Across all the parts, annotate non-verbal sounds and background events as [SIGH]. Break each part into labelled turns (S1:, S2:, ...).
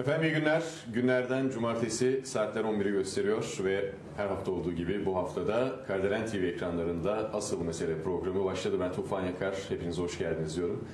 S1: Efendim iyi günler. Günlerden cumartesi saatler 11'i gösteriyor ve her hafta olduğu gibi bu haftada Kardelen TV ekranlarında Asıl Mesele programı başladı. Ben Tufan Yakar. Hepiniz hoş geldiniz diyorum.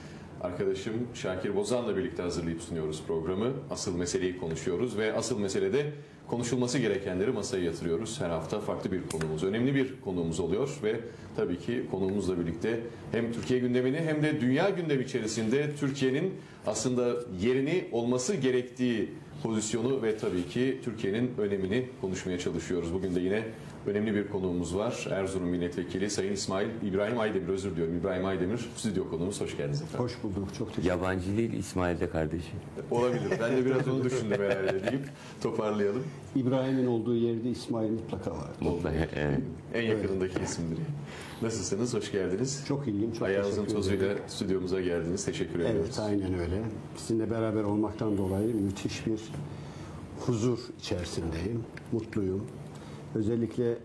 S1: Arkadaşım Şakir Bozan'la birlikte hazırlayıp sunuyoruz programı. Asıl meseleyi konuşuyoruz ve asıl meselede konuşulması gerekenleri masaya yatırıyoruz. Her hafta farklı bir konumuz, önemli bir konuğumuz oluyor ve tabii ki konuğumuzla birlikte hem Türkiye gündemini hem de dünya gündemi içerisinde Türkiye'nin aslında yerini olması gerektiği pozisyonu ve tabii ki Türkiye'nin önemini konuşmaya çalışıyoruz. Bugün de yine önemli bir konuğumuz var. Erzurum Milletvekili Sayın İsmail İbrahim Aydemir, özür diliyorum İbrahim Aydemir, stüdyo konuğumuz. Hoş geldiniz efendim.
S2: Hoş bulduk. Çok teşekkür
S3: Yabancı değil İsmail de kardeşi.
S1: Olabilir. Ben de biraz onu düşündüm herhalde deyip toparlayalım.
S2: İbrahim'in olduğu yerde İsmail mutlaka var.
S3: Mutlaka. Evet.
S1: En yakınındaki isimdir. Nasılsınız? Hoş geldiniz.
S2: Çok iyiyim. Çok
S1: Ayağınızın tozuyla stüdyomuza geldiniz. Teşekkür ediyoruz.
S2: Evet aynen öyle. Sizinle beraber olmaktan dolayı müthiş bir huzur içerisindeyim. Mutluyum. Özellikle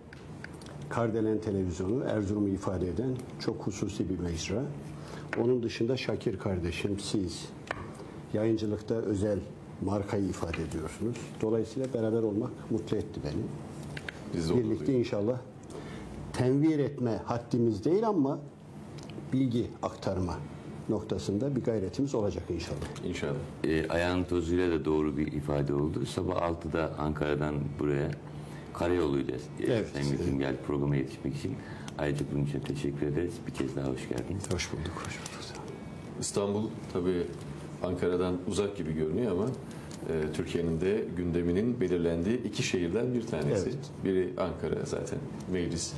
S2: Kardelen Televizyonu Erzurum'u ifade eden çok hususi bir mecra. Onun dışında Şakir kardeşim, siz yayıncılıkta özel markayı ifade ediyorsunuz. Dolayısıyla beraber olmak mutlu etti beni.
S1: Biz de
S2: Birlikte
S1: onurluyuz.
S2: inşallah tenvir etme haddimiz değil ama bilgi aktarma noktasında bir gayretimiz olacak inşallah.
S1: İnşallah.
S3: E, ayağın tozuyla da doğru bir ifade oldu. Sabah 6'da Ankara'dan buraya karayoluyla e,
S2: Evet.
S3: Sayın Vekilim geldi programa yetişmek için. Ayrıca bunun için teşekkür ederiz. Bir kez daha hoş geldiniz.
S2: Hoş bulduk, hoş bulduk.
S1: İstanbul tabii Ankara'dan uzak gibi görünüyor ama e, Türkiye'nin de gündeminin belirlendiği iki şehirden bir tanesi.
S2: Evet.
S1: Biri Ankara zaten meclis,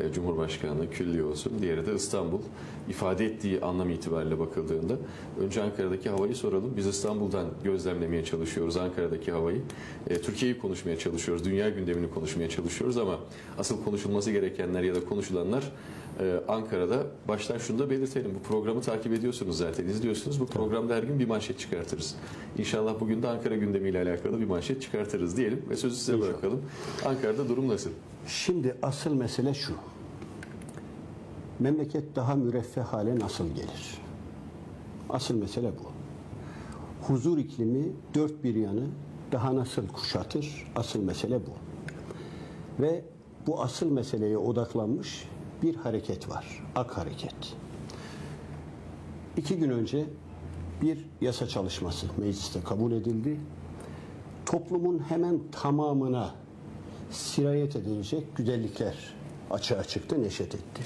S1: e, Cumhurbaşkanlığı külliye olsun. Diğeri de İstanbul. İfade ettiği anlam itibariyle bakıldığında önce Ankara'daki havayı soralım. Biz İstanbul'dan gözlemlemeye çalışıyoruz Ankara'daki havayı. E, Türkiye'yi konuşmaya çalışıyoruz. Dünya gündemini konuşmaya çalışıyoruz ama asıl konuşulması gerekenler ya da konuşulanlar e, Ankara'da baştan şunu da belirtelim. Bu programı takip ediyorsunuz zaten, izliyorsunuz. Bu programda her gün bir manşet çıkartırız. İnşallah bugün de Ankara gündemiyle alakalı bir manşet çıkartırız diyelim ve sözü size bırakalım. Ankara'da durum nasıl?
S2: Şimdi asıl mesele şu. Memleket daha müreffeh hale nasıl gelir? Asıl mesele bu. Huzur iklimi dört bir yanı daha nasıl kuşatır? Asıl mesele bu. Ve bu asıl meseleye odaklanmış bir hareket var. Ak hareket. İki gün önce bir yasa çalışması mecliste kabul edildi. Toplumun hemen tamamına sirayet edilecek güzellikler açığa çıktı, neşet etti.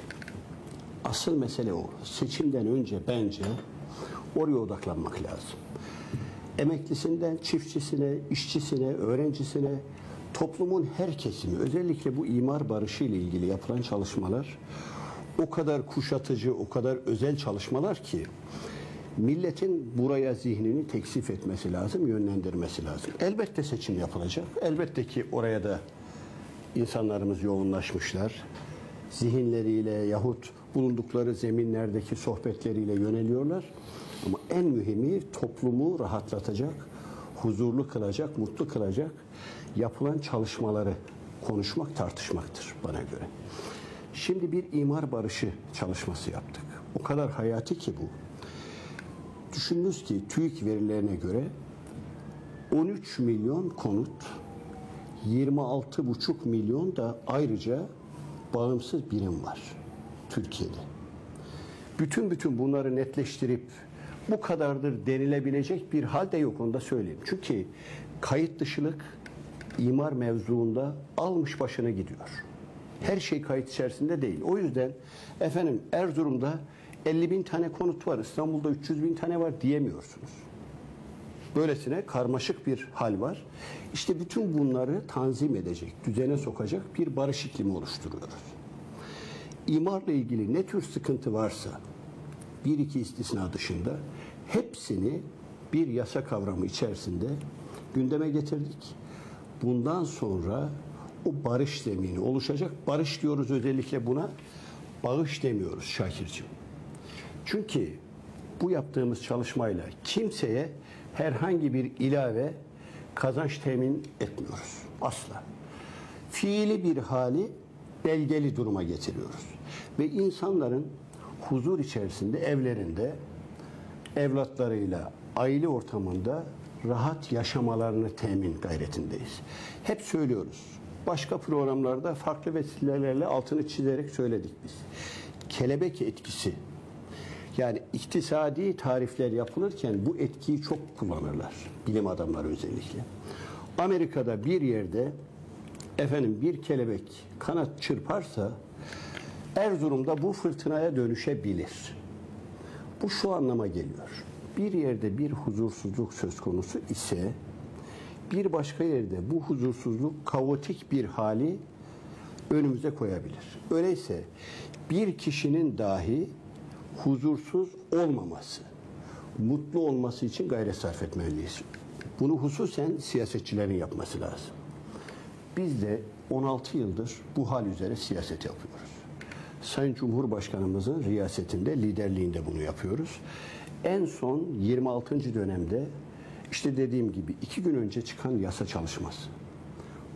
S2: Asıl mesele o. Seçimden önce bence oraya odaklanmak lazım. Emeklisinden çiftçisine, işçisine, öğrencisine, toplumun her kesimi, özellikle bu imar barışı ile ilgili yapılan çalışmalar o kadar kuşatıcı, o kadar özel çalışmalar ki milletin buraya zihnini teksif etmesi lazım, yönlendirmesi lazım. Elbette seçim yapılacak. Elbette ki oraya da insanlarımız yoğunlaşmışlar. Zihinleriyle yahut bulundukları zeminlerdeki sohbetleriyle yöneliyorlar. Ama en mühimi toplumu rahatlatacak, huzurlu kılacak, mutlu kılacak yapılan çalışmaları konuşmak, tartışmaktır bana göre. Şimdi bir imar barışı çalışması yaptık. O kadar hayati ki bu. Düşününüz ki TÜİK verilerine göre 13 milyon konut, 26,5 milyon da ayrıca bağımsız birim var Türkiye'de. Bütün bütün bunları netleştirip bu kadardır denilebilecek bir hal de yok onu da söyleyeyim. Çünkü kayıt dışılık imar mevzuunda almış başına gidiyor. Her şey kayıt içerisinde değil. O yüzden efendim Erzurum'da 50 bin tane konut var, İstanbul'da 300 bin tane var diyemiyorsunuz. Böylesine karmaşık bir hal var. İşte bütün bunları tanzim edecek, düzene sokacak bir barış iklimi oluşturuyoruz. İmarla ilgili ne tür sıkıntı varsa bir iki istisna dışında hepsini bir yasa kavramı içerisinde gündeme getirdik. Bundan sonra o barış zemini oluşacak. Barış diyoruz özellikle buna. Bağış demiyoruz Şakir'cim. Çünkü bu yaptığımız çalışmayla kimseye herhangi bir ilave kazanç temin etmiyoruz. Asla. Fiili bir hali belgeli duruma getiriyoruz. Ve insanların huzur içerisinde evlerinde evlatlarıyla aile ortamında rahat yaşamalarını temin gayretindeyiz. Hep söylüyoruz. Başka programlarda farklı vesilelerle altını çizerek söyledik biz. Kelebek etkisi. Yani iktisadi tarifler yapılırken bu etkiyi çok kullanırlar. Bilim adamları özellikle. Amerika'da bir yerde efendim bir kelebek kanat çırparsa Erzurum'da bu fırtınaya dönüşebilir. Bu şu anlama geliyor. Bir yerde bir huzursuzluk söz konusu ise bir başka yerde bu huzursuzluk kaotik bir hali önümüze koyabilir. Öyleyse bir kişinin dahi huzursuz olmaması, mutlu olması için gayret sarf etmeliyiz. Bunu hususen siyasetçilerin yapması lazım. Biz de 16 yıldır bu hal üzere siyaset yapıyoruz. Sayın Cumhurbaşkanımızın riyasetinde, liderliğinde bunu yapıyoruz. En son 26. dönemde işte dediğim gibi iki gün önce çıkan yasa çalışması.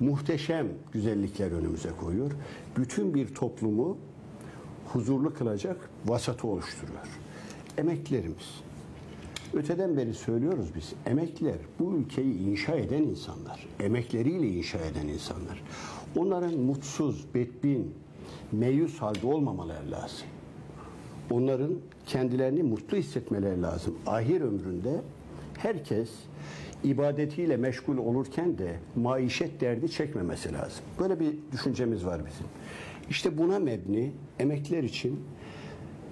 S2: Muhteşem güzellikler önümüze koyuyor. Bütün bir toplumu huzurlu kılacak vasatı oluşturuyor. Emeklerimiz. Öteden beri söylüyoruz biz. Emekliler bu ülkeyi inşa eden insanlar. Emekleriyle inşa eden insanlar. Onların mutsuz, bedbin, meyus halde olmamaları lazım. Onların kendilerini mutlu hissetmeleri lazım. Ahir ömründe herkes ibadetiyle meşgul olurken de maişet derdi çekmemesi lazım. Böyle bir düşüncemiz var bizim. İşte buna mebni emekler için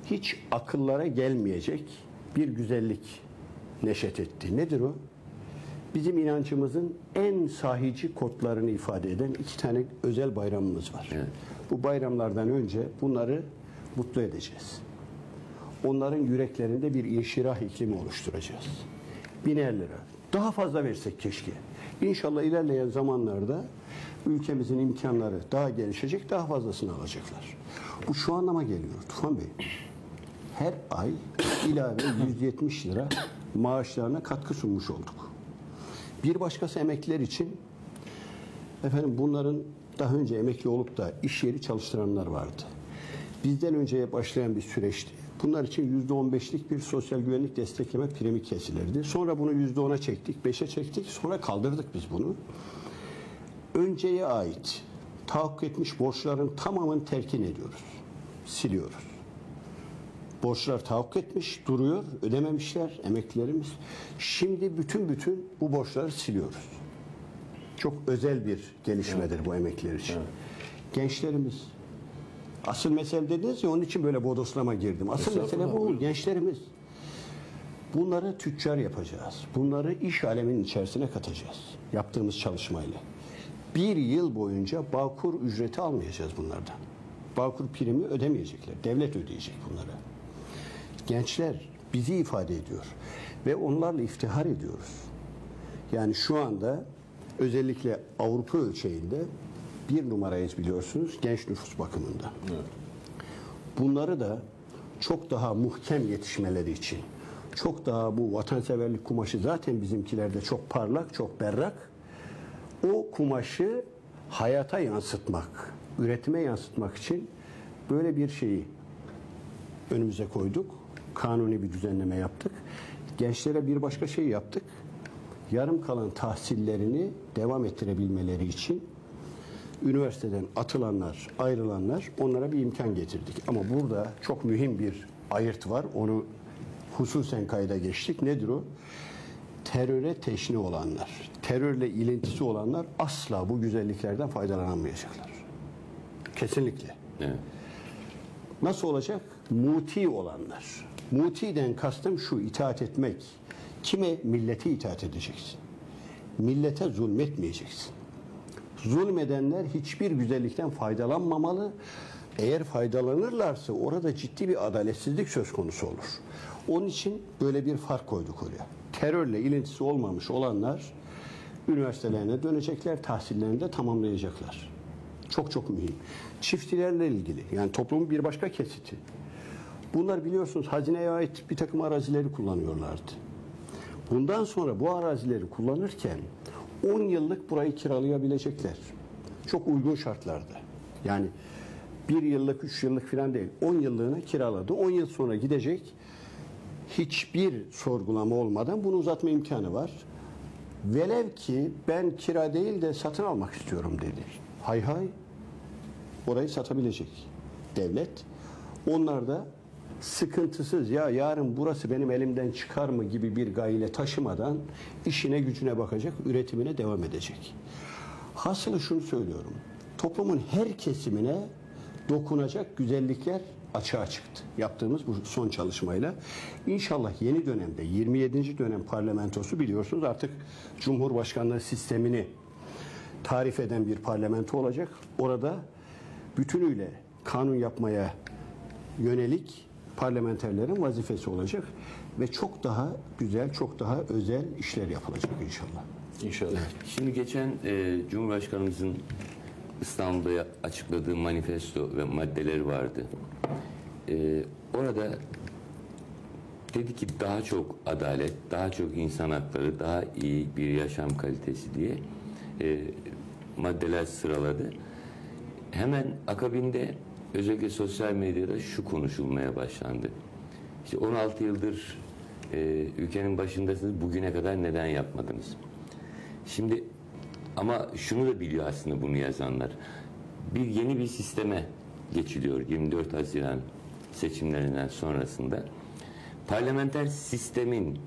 S2: hiç akıllara gelmeyecek bir güzellik neşet etti. Nedir o? Bizim inancımızın en sahici kodlarını ifade eden iki tane özel bayramımız var.
S3: Evet.
S2: Bu bayramlardan önce bunları mutlu edeceğiz. Onların yüreklerinde bir inşirah iklimi oluşturacağız. Biner lira. Daha fazla versek keşke. İnşallah ilerleyen zamanlarda ülkemizin imkanları daha gelişecek, daha fazlasını alacaklar. Bu şu anlama geliyor Tufan Bey. Her ay ilave 170 lira maaşlarına katkı sunmuş olduk. Bir başkası emekliler için efendim bunların daha önce emekli olup da iş yeri çalıştıranlar vardı. Bizden önceye başlayan bir süreçti. Bunlar için %15'lik bir sosyal güvenlik destekleme primi kesilirdi. Sonra bunu %10'a çektik, 5'e çektik. Sonra kaldırdık biz bunu. Önceye ait tahakkuk etmiş borçların tamamını terkin ediyoruz. Siliyoruz. Borçlar tahakkuk etmiş, duruyor, ödememişler emeklilerimiz. Şimdi bütün bütün bu borçları siliyoruz. Çok özel bir gelişmedir bu emekliler için. Gençlerimiz, asıl mesele dediniz ya onun için böyle bodoslama girdim. Asıl mesele bu, gençlerimiz. Bunları tüccar yapacağız. Bunları iş aleminin içerisine katacağız. Yaptığımız çalışmayla. Bir yıl boyunca Bağkur ücreti almayacağız bunlardan. Bağkur primi ödemeyecekler. Devlet ödeyecek bunları. Gençler bizi ifade ediyor. Ve onlarla iftihar ediyoruz. Yani şu anda özellikle Avrupa ölçeğinde bir numarayız biliyorsunuz genç nüfus bakımında.
S1: Evet.
S2: Bunları da çok daha muhkem yetişmeleri için, çok daha bu vatanseverlik kumaşı zaten bizimkilerde çok parlak, çok berrak. O kumaşı hayata yansıtmak, üretime yansıtmak için böyle bir şeyi önümüze koyduk. Kanuni bir düzenleme yaptık. Gençlere bir başka şey yaptık. Yarım kalan tahsillerini devam ettirebilmeleri için üniversiteden atılanlar, ayrılanlar onlara bir imkan getirdik. Ama burada çok mühim bir ayırt var. Onu hususen kayda geçtik. Nedir o? Teröre teşni olanlar, terörle ilintisi olanlar asla bu güzelliklerden faydalanamayacaklar. Kesinlikle.
S3: Evet.
S2: Nasıl olacak? Muti olanlar. Muti'den kastım şu itaat etmek. Kime? Millete itaat edeceksin. Millete zulmetmeyeceksin. Zulmedenler hiçbir güzellikten faydalanmamalı. Eğer faydalanırlarsa orada ciddi bir adaletsizlik söz konusu olur. Onun için böyle bir fark koyduk oraya. Terörle ilintisi olmamış olanlar üniversitelerine dönecekler, tahsillerini de tamamlayacaklar. Çok çok mühim. Çiftçilerle ilgili yani toplumun bir başka kesiti. Bunlar biliyorsunuz hazineye ait bir takım arazileri kullanıyorlardı. Bundan sonra bu arazileri kullanırken 10 yıllık burayı kiralayabilecekler. Çok uygun şartlarda. Yani bir yıllık, üç yıllık falan değil. 10 yıllığına kiraladı. 10 yıl sonra gidecek. Hiçbir sorgulama olmadan bunu uzatma imkanı var. Velev ki ben kira değil de satın almak istiyorum dedi. Hay hay. Orayı satabilecek devlet. Onlar da sıkıntısız ya yarın burası benim elimden çıkar mı gibi bir gayle taşımadan işine gücüne bakacak, üretimine devam edecek. Hasılı şunu söylüyorum. Toplumun her kesimine dokunacak güzellikler açığa çıktı. Yaptığımız bu son çalışmayla. İnşallah yeni dönemde 27. dönem parlamentosu biliyorsunuz artık Cumhurbaşkanlığı sistemini tarif eden bir parlamento olacak. Orada bütünüyle kanun yapmaya yönelik parlamenterlerin vazifesi olacak ve çok daha güzel, çok daha özel işler yapılacak inşallah.
S1: İnşallah.
S3: Şimdi geçen e, Cumhurbaşkanımızın İstanbul'da açıkladığı manifesto ve maddeleri vardı. E, orada dedi ki daha çok adalet, daha çok insan hakları, daha iyi bir yaşam kalitesi diye e, maddeler sıraladı. Hemen akabinde özellikle sosyal medyada şu konuşulmaya başlandı. İşte 16 yıldır e, ülkenin başındasınız, bugüne kadar neden yapmadınız? Şimdi ama şunu da biliyor aslında bunu yazanlar. Bir yeni bir sisteme geçiliyor 24 Haziran seçimlerinden sonrasında. Parlamenter sistemin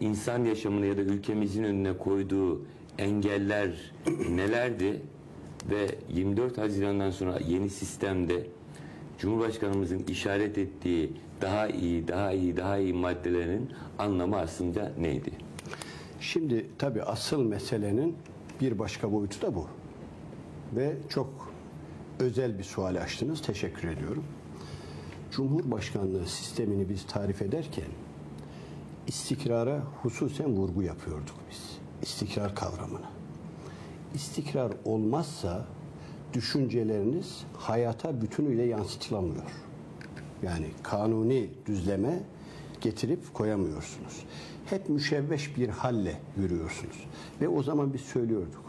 S3: insan yaşamını ya da ülkemizin önüne koyduğu engeller nelerdi ve 24 Haziran'dan sonra yeni sistemde Cumhurbaşkanımızın işaret ettiği daha iyi, daha iyi, daha iyi maddelerin anlamı aslında neydi?
S2: Şimdi tabii asıl meselenin bir başka boyutu da bu. Ve çok özel bir sual açtınız. Teşekkür ediyorum. Cumhurbaşkanlığı sistemini biz tarif ederken istikrara hususen vurgu yapıyorduk biz. İstikrar kavramına. İstikrar olmazsa düşünceleriniz hayata bütünüyle yansıtılamıyor. Yani kanuni düzleme getirip koyamıyorsunuz. Hep müşevveş bir halle yürüyorsunuz. Ve o zaman biz söylüyorduk.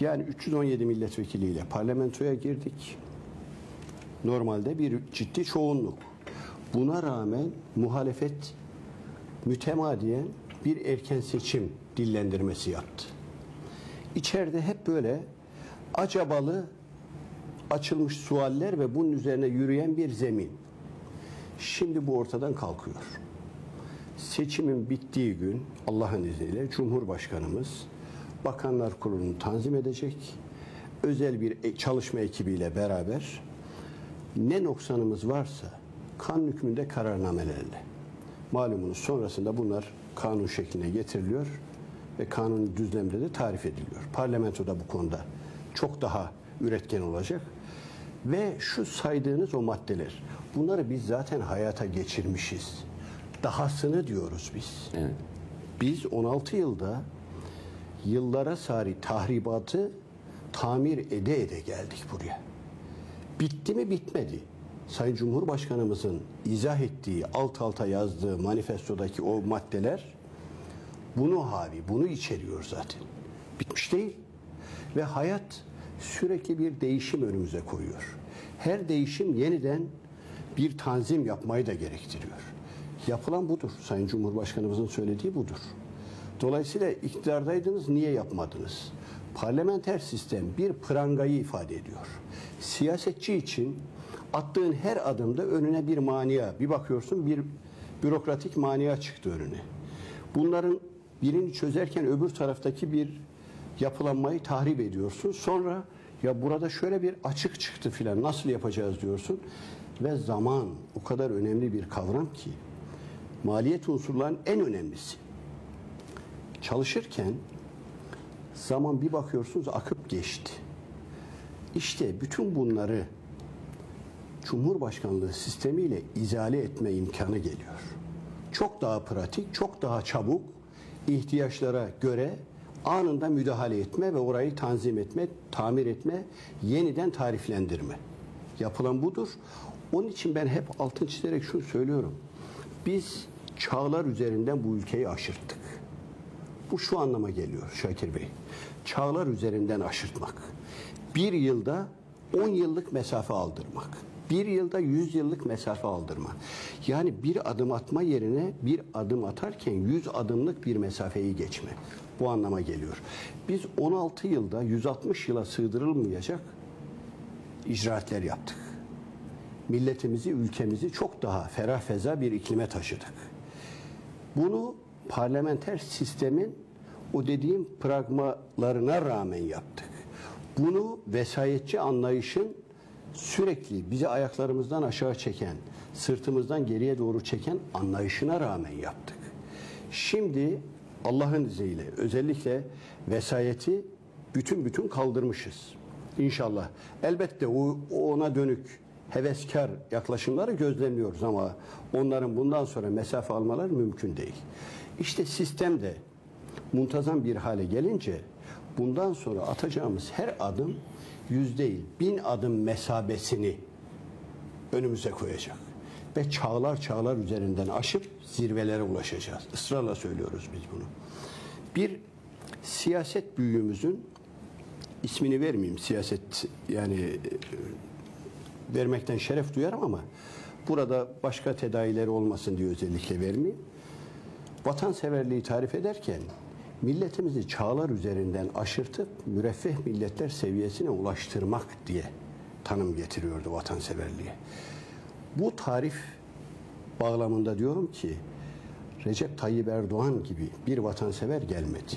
S2: Yani 317 milletvekiliyle parlamentoya girdik. Normalde bir ciddi çoğunluk. Buna rağmen muhalefet mütemadiyen bir erken seçim dillendirmesi yaptı. İçeride hep böyle acabalı açılmış sualler ve bunun üzerine yürüyen bir zemin. Şimdi bu ortadan kalkıyor. Seçimin bittiği gün Allah'ın izniyle Cumhurbaşkanımız Bakanlar Kurulu'nu tanzim edecek. Özel bir e- çalışma ekibiyle beraber ne noksanımız varsa kanun hükmünde kararnamelerle malumunuz sonrasında bunlar kanun şekline getiriliyor ve kanun düzlemde de tarif ediliyor. Parlamentoda bu konuda çok daha üretken olacak. Ve şu saydığınız o maddeler, bunları biz zaten hayata geçirmişiz. Dahasını diyoruz biz.
S3: Evet.
S2: Biz 16 yılda yıllara sari tahribatı tamir ede ede geldik buraya. Bitti mi bitmedi. Sayın Cumhurbaşkanımızın izah ettiği, alt alta yazdığı manifestodaki o maddeler bunu havi, bunu içeriyor zaten. Bitmiş değil. Ve hayat sürekli bir değişim önümüze koyuyor. Her değişim yeniden bir tanzim yapmayı da gerektiriyor. Yapılan budur. Sayın Cumhurbaşkanımızın söylediği budur. Dolayısıyla iktidardaydınız niye yapmadınız? Parlamenter sistem bir prangayı ifade ediyor. Siyasetçi için attığın her adımda önüne bir mania, bir bakıyorsun bir bürokratik mania çıktı önüne. Bunların birini çözerken öbür taraftaki bir yapılanmayı tahrip ediyorsun. Sonra ya burada şöyle bir açık çıktı filan nasıl yapacağız diyorsun. Ve zaman o kadar önemli bir kavram ki maliyet unsurların en önemlisi. Çalışırken zaman bir bakıyorsunuz akıp geçti. İşte bütün bunları Cumhurbaşkanlığı sistemiyle izale etme imkanı geliyor. Çok daha pratik, çok daha çabuk ihtiyaçlara göre anında müdahale etme ve orayı tanzim etme, tamir etme, yeniden tariflendirme. Yapılan budur. Onun için ben hep altın çizerek şunu söylüyorum. Biz çağlar üzerinden bu ülkeyi aşırttık. Bu şu anlama geliyor Şakir Bey. Çağlar üzerinden aşırtmak. Bir yılda 10 yıllık mesafe aldırmak. Bir yılda 100 yıllık mesafe aldırma. Yani bir adım atma yerine bir adım atarken 100 adımlık bir mesafeyi geçme. bu anlama geliyor. Biz 16 yılda 160 yıla sığdırılmayacak icraatler yaptık. Milletimizi, ülkemizi çok daha ferah feza bir iklime taşıdık. Bunu parlamenter sistemin o dediğim pragmalarına rağmen yaptık. Bunu vesayetçi anlayışın sürekli bizi ayaklarımızdan aşağı çeken, sırtımızdan geriye doğru çeken anlayışına rağmen yaptık. Şimdi Allah'ın izniyle özellikle vesayeti bütün bütün kaldırmışız. İnşallah. Elbette o ona dönük heveskar yaklaşımları gözlemliyoruz ama onların bundan sonra mesafe almaları mümkün değil. İşte sistemde muntazam bir hale gelince bundan sonra atacağımız her adım yüz değil bin adım mesabesini önümüze koyacak. Ve çağlar çağlar üzerinden aşıp zirvelere ulaşacağız. Israrla söylüyoruz biz bunu. Bir siyaset büyüğümüzün ismini vermeyeyim siyaset yani e, vermekten şeref duyarım ama burada başka tedavileri olmasın diye özellikle vermeyeyim. Vatanseverliği tarif ederken milletimizi çağlar üzerinden aşırtıp müreffeh milletler seviyesine ulaştırmak diye tanım getiriyordu vatanseverliğe. Bu tarif bağlamında diyorum ki Recep Tayyip Erdoğan gibi bir vatansever gelmedi.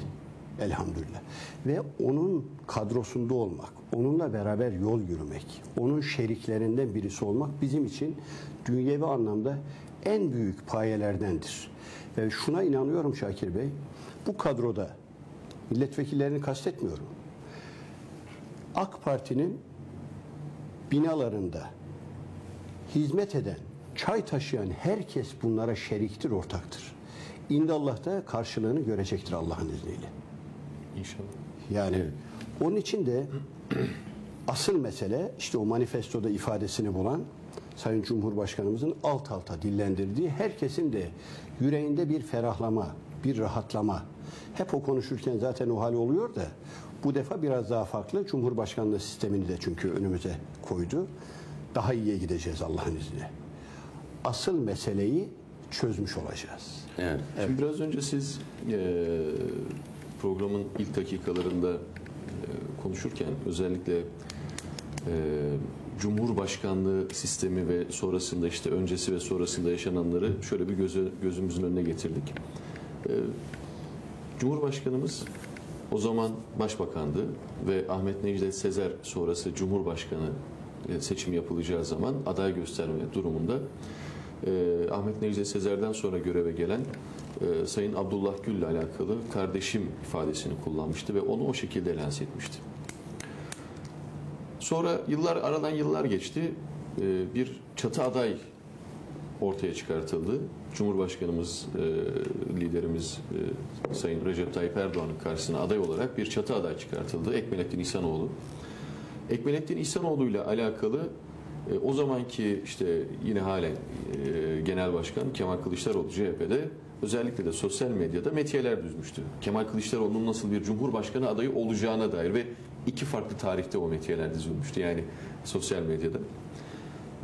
S2: Elhamdülillah. Ve onun kadrosunda olmak, onunla beraber yol yürümek, onun şeriklerinden birisi olmak bizim için dünyevi anlamda en büyük payelerdendir. Ve şuna inanıyorum Şakir Bey, bu kadroda milletvekillerini kastetmiyorum. AK Parti'nin binalarında hizmet eden, çay taşıyan herkes bunlara şeriktir, ortaktır. İndallah da karşılığını görecektir Allah'ın izniyle.
S1: İnşallah.
S2: Yani onun için de asıl mesele işte o manifestoda ifadesini bulan Sayın Cumhurbaşkanımızın alt alta dillendirdiği herkesin de yüreğinde bir ferahlama, bir rahatlama. Hep o konuşurken zaten o hal oluyor da bu defa biraz daha farklı. Cumhurbaşkanlığı sistemini de çünkü önümüze koydu. Daha iyiye gideceğiz Allah'ın izniyle. Asıl meseleyi çözmüş olacağız.
S3: Evet.
S1: Şimdi biraz önce siz e, programın ilk dakikalarında e, konuşurken özellikle e, Cumhurbaşkanlığı sistemi ve sonrasında işte öncesi ve sonrasında yaşananları şöyle bir göze, gözümüzün önüne getirdik. E, Cumhurbaşkanımız o zaman başbakandı ve Ahmet Necdet Sezer sonrası Cumhurbaşkanı e, seçim yapılacağı zaman aday gösterme durumunda e, Ahmet Necdet Sezer'den sonra göreve gelen e, Sayın Abdullah Gül ile alakalı kardeşim ifadesini kullanmıştı ve onu o şekilde lanse etmişti. Sonra yıllar aradan yıllar geçti. Bir çatı aday ortaya çıkartıldı. Cumhurbaşkanımız, e, liderimiz e, Sayın Recep Tayyip Erdoğan'ın karşısına aday olarak bir çatı aday çıkartıldı. Ekmelettin İhsanoğlu. Ekmelettin İhsanoğlu ile alakalı e, o zamanki işte yine halen e, Genel Başkan Kemal Kılıçdaroğlu CHP'de özellikle de sosyal medyada metiyeler düzmüştü. Kemal Kılıçdaroğlu'nun nasıl bir Cumhurbaşkanı adayı olacağına dair ve iki farklı tarihte o metiyeler dizilmişti yani sosyal medyada.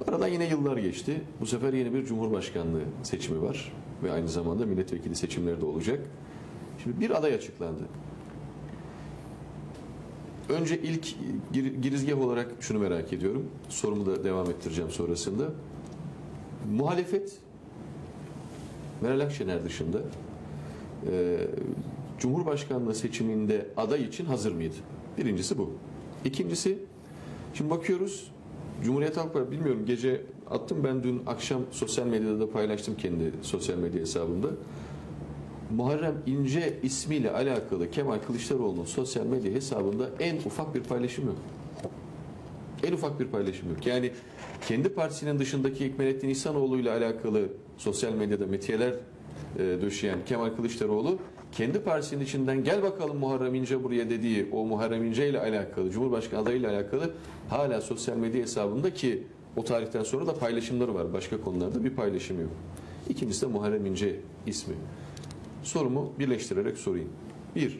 S1: Aradan yine yıllar geçti. Bu sefer yeni bir Cumhurbaşkanlığı seçimi var ve aynı zamanda milletvekili seçimleri de olacak. Şimdi bir aday açıklandı. Önce ilk gir- girizgah olarak şunu merak ediyorum. Sorumu da devam ettireceğim sonrasında. Muhalefet Meral Akşener dışında e, Cumhurbaşkanlığı seçiminde aday için hazır mıydı? Birincisi bu. İkincisi, şimdi bakıyoruz Cumhuriyet Halk Partisi bilmiyorum gece attım ben dün akşam sosyal medyada da paylaştım kendi sosyal medya hesabımda. Muharrem İnce ismiyle alakalı Kemal Kılıçdaroğlu'nun sosyal medya hesabında en ufak bir paylaşım yok. En ufak bir paylaşım yok. Yani kendi partisinin dışındaki Ekmelettin İhsanoğlu ile alakalı sosyal medyada metiyeler e, döşeyen Kemal Kılıçdaroğlu kendi partisinin içinden gel bakalım Muharrem İnce buraya dediği o Muharrem İnce ile alakalı Cumhurbaşkanı adayıyla alakalı hala sosyal medya hesabında ki o tarihten sonra da paylaşımları var. Başka konularda bir paylaşım yok. İkincisi de Muharrem İnce ismi. Sorumu birleştirerek sorayım. Bir,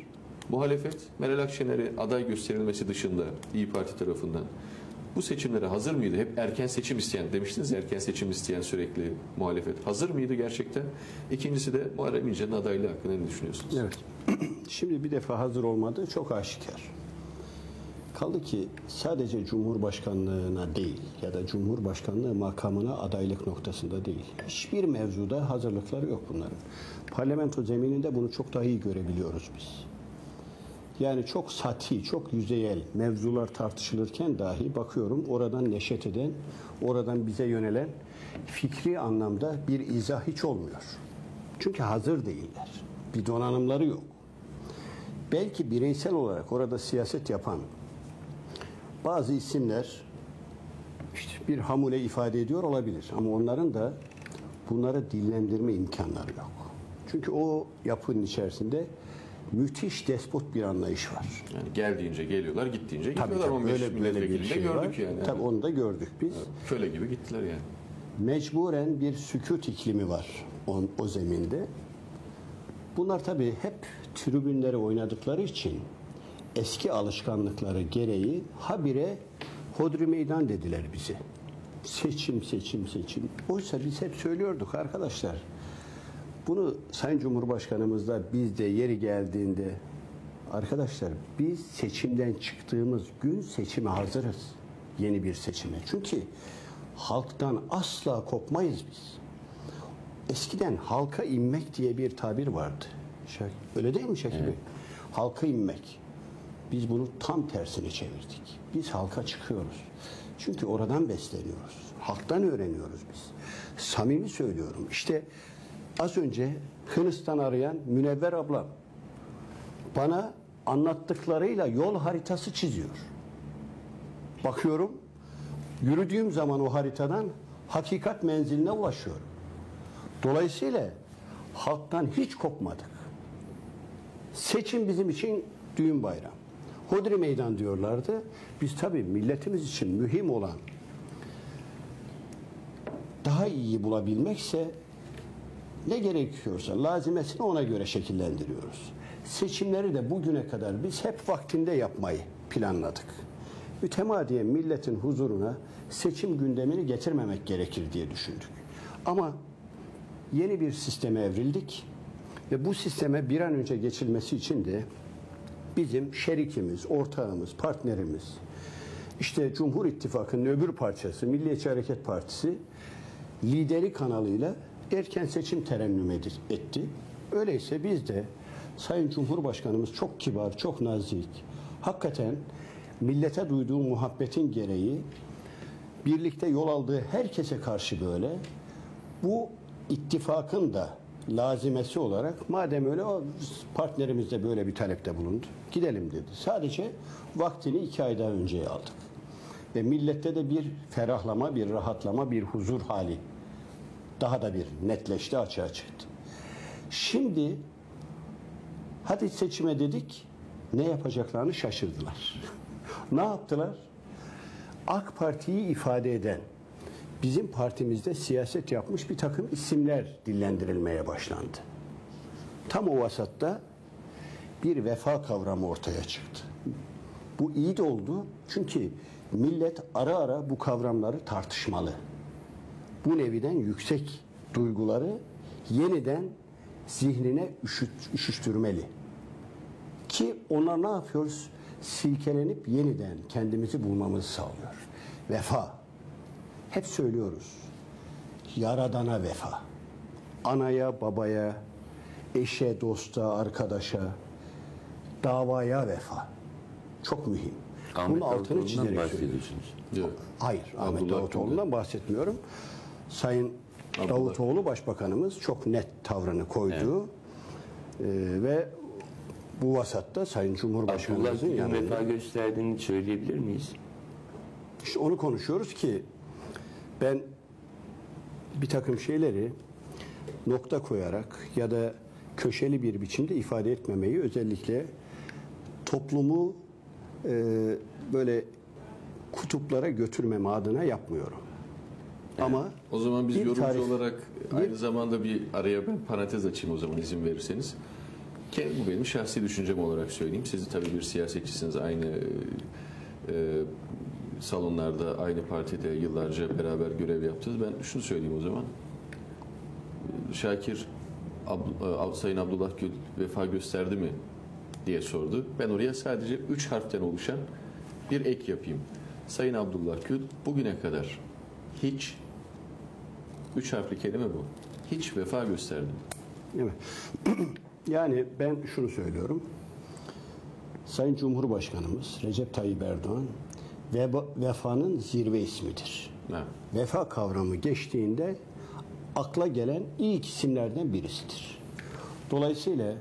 S1: muhalefet Meral Akşener'e aday gösterilmesi dışında İyi Parti tarafından bu seçimlere hazır mıydı? Hep erken seçim isteyen demiştiniz ya, erken seçim isteyen sürekli muhalefet. Hazır mıydı gerçekten? İkincisi de Muharrem İnce'nin adaylığı hakkında ne düşünüyorsunuz?
S2: Evet. [CLEARS THROAT] Şimdi bir defa hazır olmadığı çok aşikar. Kaldı ki sadece Cumhurbaşkanlığına değil ya da Cumhurbaşkanlığı makamına adaylık noktasında değil. Hiçbir mevzuda hazırlıkları yok bunların. Parlamento zemininde bunu çok daha iyi görebiliyoruz biz. Yani çok sati, çok yüzeyel mevzular tartışılırken dahi bakıyorum oradan neşet eden, oradan bize yönelen fikri anlamda bir izah hiç olmuyor. Çünkü hazır değiller. Bir donanımları yok. Belki bireysel olarak orada siyaset yapan bazı isimler işte bir hamule ifade ediyor olabilir ama onların da bunları dillendirme imkanları yok. Çünkü o yapının içerisinde müthiş despot bir anlayış var.
S1: Yani geldiğince geliyorlar, gittiğince
S2: Tabii
S1: gidiyorlar.
S2: tabii
S1: 15
S2: böyle, böyle bir şey
S1: gördük
S2: var.
S1: yani.
S2: Tabii onu da gördük biz.
S1: Köle gibi gittiler yani.
S2: Mecburen bir sükut iklimi var o, o zeminde. Bunlar tabii hep tribünleri oynadıkları için eski alışkanlıkları gereği habire hodri meydan dediler bize. Seçim, seçim, seçim. Oysa biz hep söylüyorduk arkadaşlar. Bunu Sayın Cumhurbaşkanımız da biz de yeri geldiğinde arkadaşlar biz seçimden çıktığımız gün seçime hazırız. Yeni bir seçime. Çünkü halktan asla kopmayız biz. Eskiden halka inmek diye bir tabir vardı. Şak- Öyle değil mi Şakir Bey? Halka inmek. Biz bunu tam tersine çevirdik. Biz halka çıkıyoruz. Çünkü oradan besleniyoruz. Halktan öğreniyoruz biz. Samimi söylüyorum. İşte az önce Hınıs'tan arayan Münevver ablam bana anlattıklarıyla yol haritası çiziyor. Bakıyorum, yürüdüğüm zaman o haritadan hakikat menziline ulaşıyorum. Dolayısıyla halktan hiç kopmadık. Seçim bizim için düğün bayram. Hodri meydan diyorlardı. Biz tabii milletimiz için mühim olan daha iyi bulabilmekse ne gerekiyorsa lazimesini ona göre şekillendiriyoruz. Seçimleri de bugüne kadar biz hep vaktinde yapmayı planladık. Mütemadiyen milletin huzuruna seçim gündemini getirmemek gerekir diye düşündük. Ama yeni bir sisteme evrildik ve bu sisteme bir an önce geçilmesi için de bizim şerikimiz, ortağımız, partnerimiz, işte Cumhur İttifakı'nın öbür parçası Milliyetçi Hareket Partisi lideri kanalıyla erken seçim terennüm etti. Öyleyse biz de Sayın Cumhurbaşkanımız çok kibar, çok nazik, hakikaten millete duyduğu muhabbetin gereği birlikte yol aldığı herkese karşı böyle bu ittifakın da lazimesi olarak madem öyle o partnerimiz de böyle bir talepte bulundu. Gidelim dedi. Sadece vaktini iki ay daha önceye aldık. Ve millette de bir ferahlama, bir rahatlama, bir huzur hali daha da bir netleşti, açığa çıktı. Şimdi hadi seçime dedik, ne yapacaklarını şaşırdılar. [LAUGHS] ne yaptılar? AK Parti'yi ifade eden, bizim partimizde siyaset yapmış bir takım isimler dillendirilmeye başlandı. Tam o vasatta bir vefa kavramı ortaya çıktı. Bu iyi de oldu çünkü millet ara ara bu kavramları tartışmalı. Bu neviden yüksek duyguları yeniden zihnine üşüt, üşüştürmeli. Ki onlar ne yapıyoruz? Silkelenip yeniden kendimizi bulmamızı sağlıyor. Vefa. Hep söylüyoruz. Yaradana vefa. Anaya, babaya, eşe, dosta, arkadaşa, davaya vefa. Çok mühim.
S3: Ahmet
S2: Bunun altını çizerek.
S1: Yok.
S2: Hayır, Ahmet Davutoğlu'ndan bahsetmiyorum. Sayın
S1: Abdullah.
S2: Davutoğlu Başbakanımız çok net tavrını koydu. Ee, ve bu vasatta Sayın Cumhurbaşkanımızın yanında
S3: vefa gösterdiğini söyleyebilir miyiz?
S2: işte onu konuşuyoruz ki ben bir takım şeyleri nokta koyarak ya da köşeli bir biçimde ifade etmemeyi özellikle toplumu e, böyle kutuplara götürmeme adına yapmıyorum. Ama
S1: O zaman biz
S2: bir
S1: yorumcu
S2: tarif-
S1: olarak aynı zamanda bir araya ben parantez açayım o zaman izin verirseniz. Ki bu benim şahsi düşüncem olarak söyleyeyim. Siz tabii bir siyasetçisiniz aynı e, salonlarda aynı partide yıllarca beraber görev yaptınız. Ben şunu söyleyeyim o zaman. Şakir Abd- e, Sayın Abdullah Gül vefa gösterdi mi diye sordu. Ben oraya sadece üç harften oluşan bir ek yapayım. Sayın Abdullah Gül bugüne kadar hiç üç harfli kelime bu. Hiç vefa gösterdi mi?
S2: Evet. [CLEARS THROAT] yani ben şunu söylüyorum. Sayın Cumhurbaşkanımız Recep Tayyip Erdoğan veba- vefanın zirve ismidir.
S1: Ha.
S2: Vefa kavramı geçtiğinde akla gelen ilk isimlerden birisidir. Dolayısıyla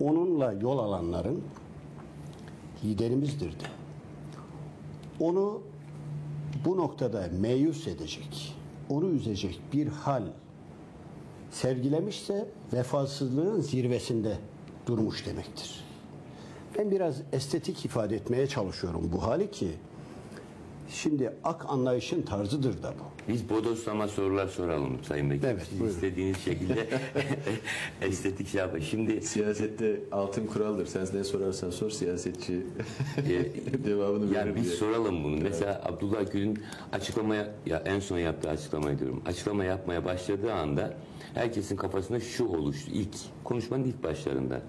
S2: onunla yol alanların liderimizdir de. Onu bu noktada meyus edecek, onu üzecek bir hal sergilemişse vefasızlığın zirvesinde durmuş demektir. Ben biraz estetik ifade etmeye çalışıyorum bu hali ki şimdi ak anlayışın tarzıdır da bu.
S3: Biz bodoslama sorular soralım Sayın Bekir.
S2: Evet,
S3: Siz
S2: buyurun.
S3: istediğiniz şekilde [LAUGHS] estetik şey yapın. Şimdi
S1: Siyasette altın kuraldır. Sen ne sorarsan sor siyasetçi [LAUGHS]
S3: e,
S1: devamını verir
S3: Yani biz
S1: diye.
S3: soralım bunu. Mesela Abdullah Gül'ün açıklamaya ya en son yaptığı açıklama diyorum. Açıklama yapmaya başladığı anda herkesin kafasında şu oluştu. İlk konuşmanın ilk başlarında.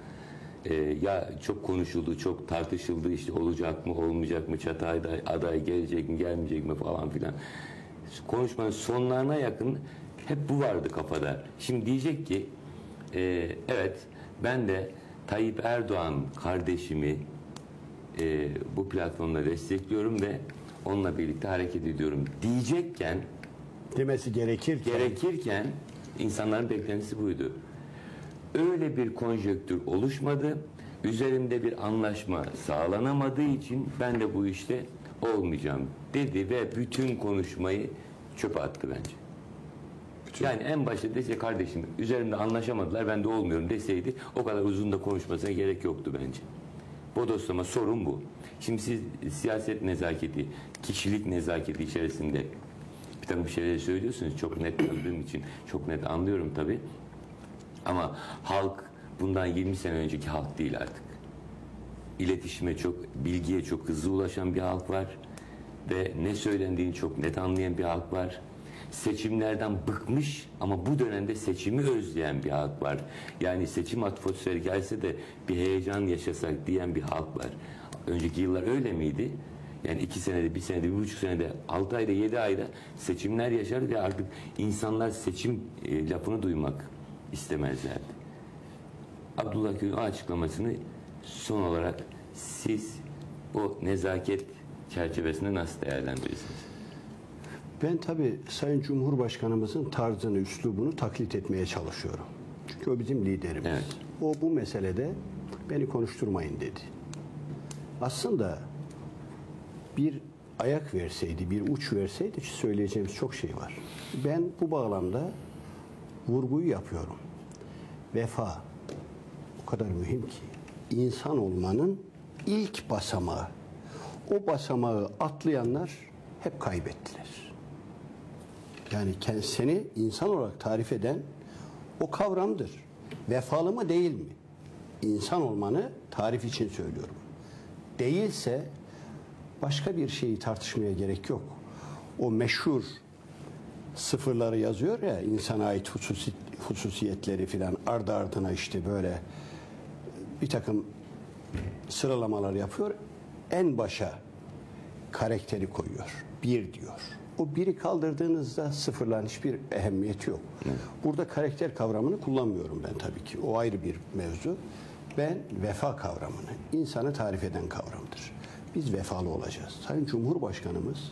S3: Ee, ya çok konuşuldu, çok tartışıldı işte olacak mı, olmayacak mı, Çatay aday, aday gelecek mi, gelmeyecek mi falan filan. Konuşmanın sonlarına yakın hep bu vardı kafada. Şimdi diyecek ki e, evet ben de Tayyip Erdoğan kardeşimi e, bu platformda destekliyorum ve onunla birlikte hareket ediyorum diyecekken
S2: Demesi gerekir ki
S3: gerekirken insanların beklentisi buydu. Öyle bir konjöktür oluşmadı. Üzerimde bir anlaşma sağlanamadığı için ben de bu işte olmayacağım dedi ve bütün konuşmayı çöpe attı bence. Yani en başta dese kardeşim üzerimde anlaşamadılar ben de olmuyorum deseydi o kadar uzun da konuşmasına gerek yoktu bence. Bodoslama sorun bu. Şimdi siz siyaset nezaketi, kişilik nezaketi içerisinde bir takım şeyler söylüyorsunuz. Çok net gördüğüm için çok net anlıyorum tabii. Ama halk bundan 20 sene önceki halk değil artık. İletişime çok, bilgiye çok hızlı ulaşan bir halk var. Ve ne söylendiğini çok net anlayan bir halk var. Seçimlerden bıkmış ama bu dönemde seçimi özleyen bir halk var. Yani seçim atmosferi gelse de bir heyecan yaşasak diyen bir halk var. Önceki yıllar öyle miydi? Yani iki senede, bir senede, bir buçuk senede, altı ayda, yedi ayda seçimler yaşar ve artık insanlar seçim e, lafını duymak istemezlerdi. Abdullah Gül'ün açıklamasını son olarak siz o nezaket çerçevesinde nasıl değerlendirirsiniz?
S2: ben tabii Sayın Cumhurbaşkanımızın tarzını, üslubunu taklit etmeye çalışıyorum. Çünkü o bizim liderimiz.
S3: Evet.
S2: O bu meselede beni konuşturmayın dedi. Aslında bir ayak verseydi, bir uç verseydi söyleyeceğimiz çok şey var. Ben bu bağlamda vurguyu yapıyorum. Vefa o kadar mühim ki insan olmanın ilk basamağı. O basamağı atlayanlar hep kaybettiler. Yani kendisini insan olarak tarif eden o kavramdır. Vefalı mı değil mi? İnsan olmanı tarif için söylüyorum. Değilse başka bir şeyi tartışmaya gerek yok. O meşhur sıfırları yazıyor ya insana ait hususi, hususiyetleri filan ardı ardına işte böyle bir takım sıralamalar yapıyor. En başa karakteri koyuyor. Bir diyor. O biri kaldırdığınızda sıfırlan hiçbir ehemmiyeti yok. Burada karakter kavramını kullanmıyorum ben tabii ki. O ayrı bir mevzu. Ben vefa kavramını, insanı tarif eden kavramdır. Biz vefalı olacağız. Sayın Cumhurbaşkanımız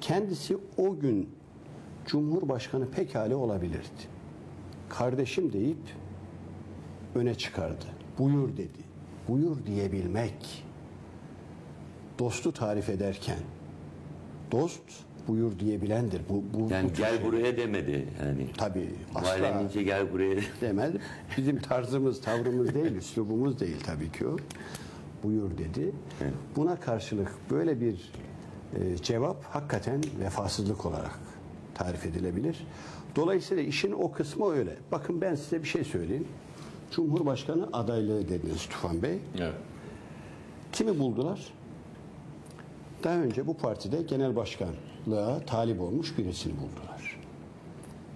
S2: kendisi o gün Cumhurbaşkanı pekala olabilirdi. Kardeşim deyip öne çıkardı. Buyur dedi. Buyur diyebilmek dostu tarif ederken dost buyur diyebilendir. Bu, bu,
S3: Yani
S2: bu
S3: gel
S2: şey-
S3: buraya demedi yani.
S2: Tabii asla
S3: gel buraya. [LAUGHS]
S2: demez. Bizim tarzımız, tavrımız değil, [LAUGHS] üslubumuz değil tabii ki o. Buyur dedi. Buna karşılık böyle bir e, cevap hakikaten vefasızlık olarak tarif edilebilir. Dolayısıyla işin o kısmı öyle. Bakın ben size bir şey söyleyeyim. Cumhurbaşkanı adaylığı dediniz Tufan Bey.
S1: Evet.
S2: Kimi buldular? Daha önce bu partide genel başkanlığa talip olmuş birisini buldular.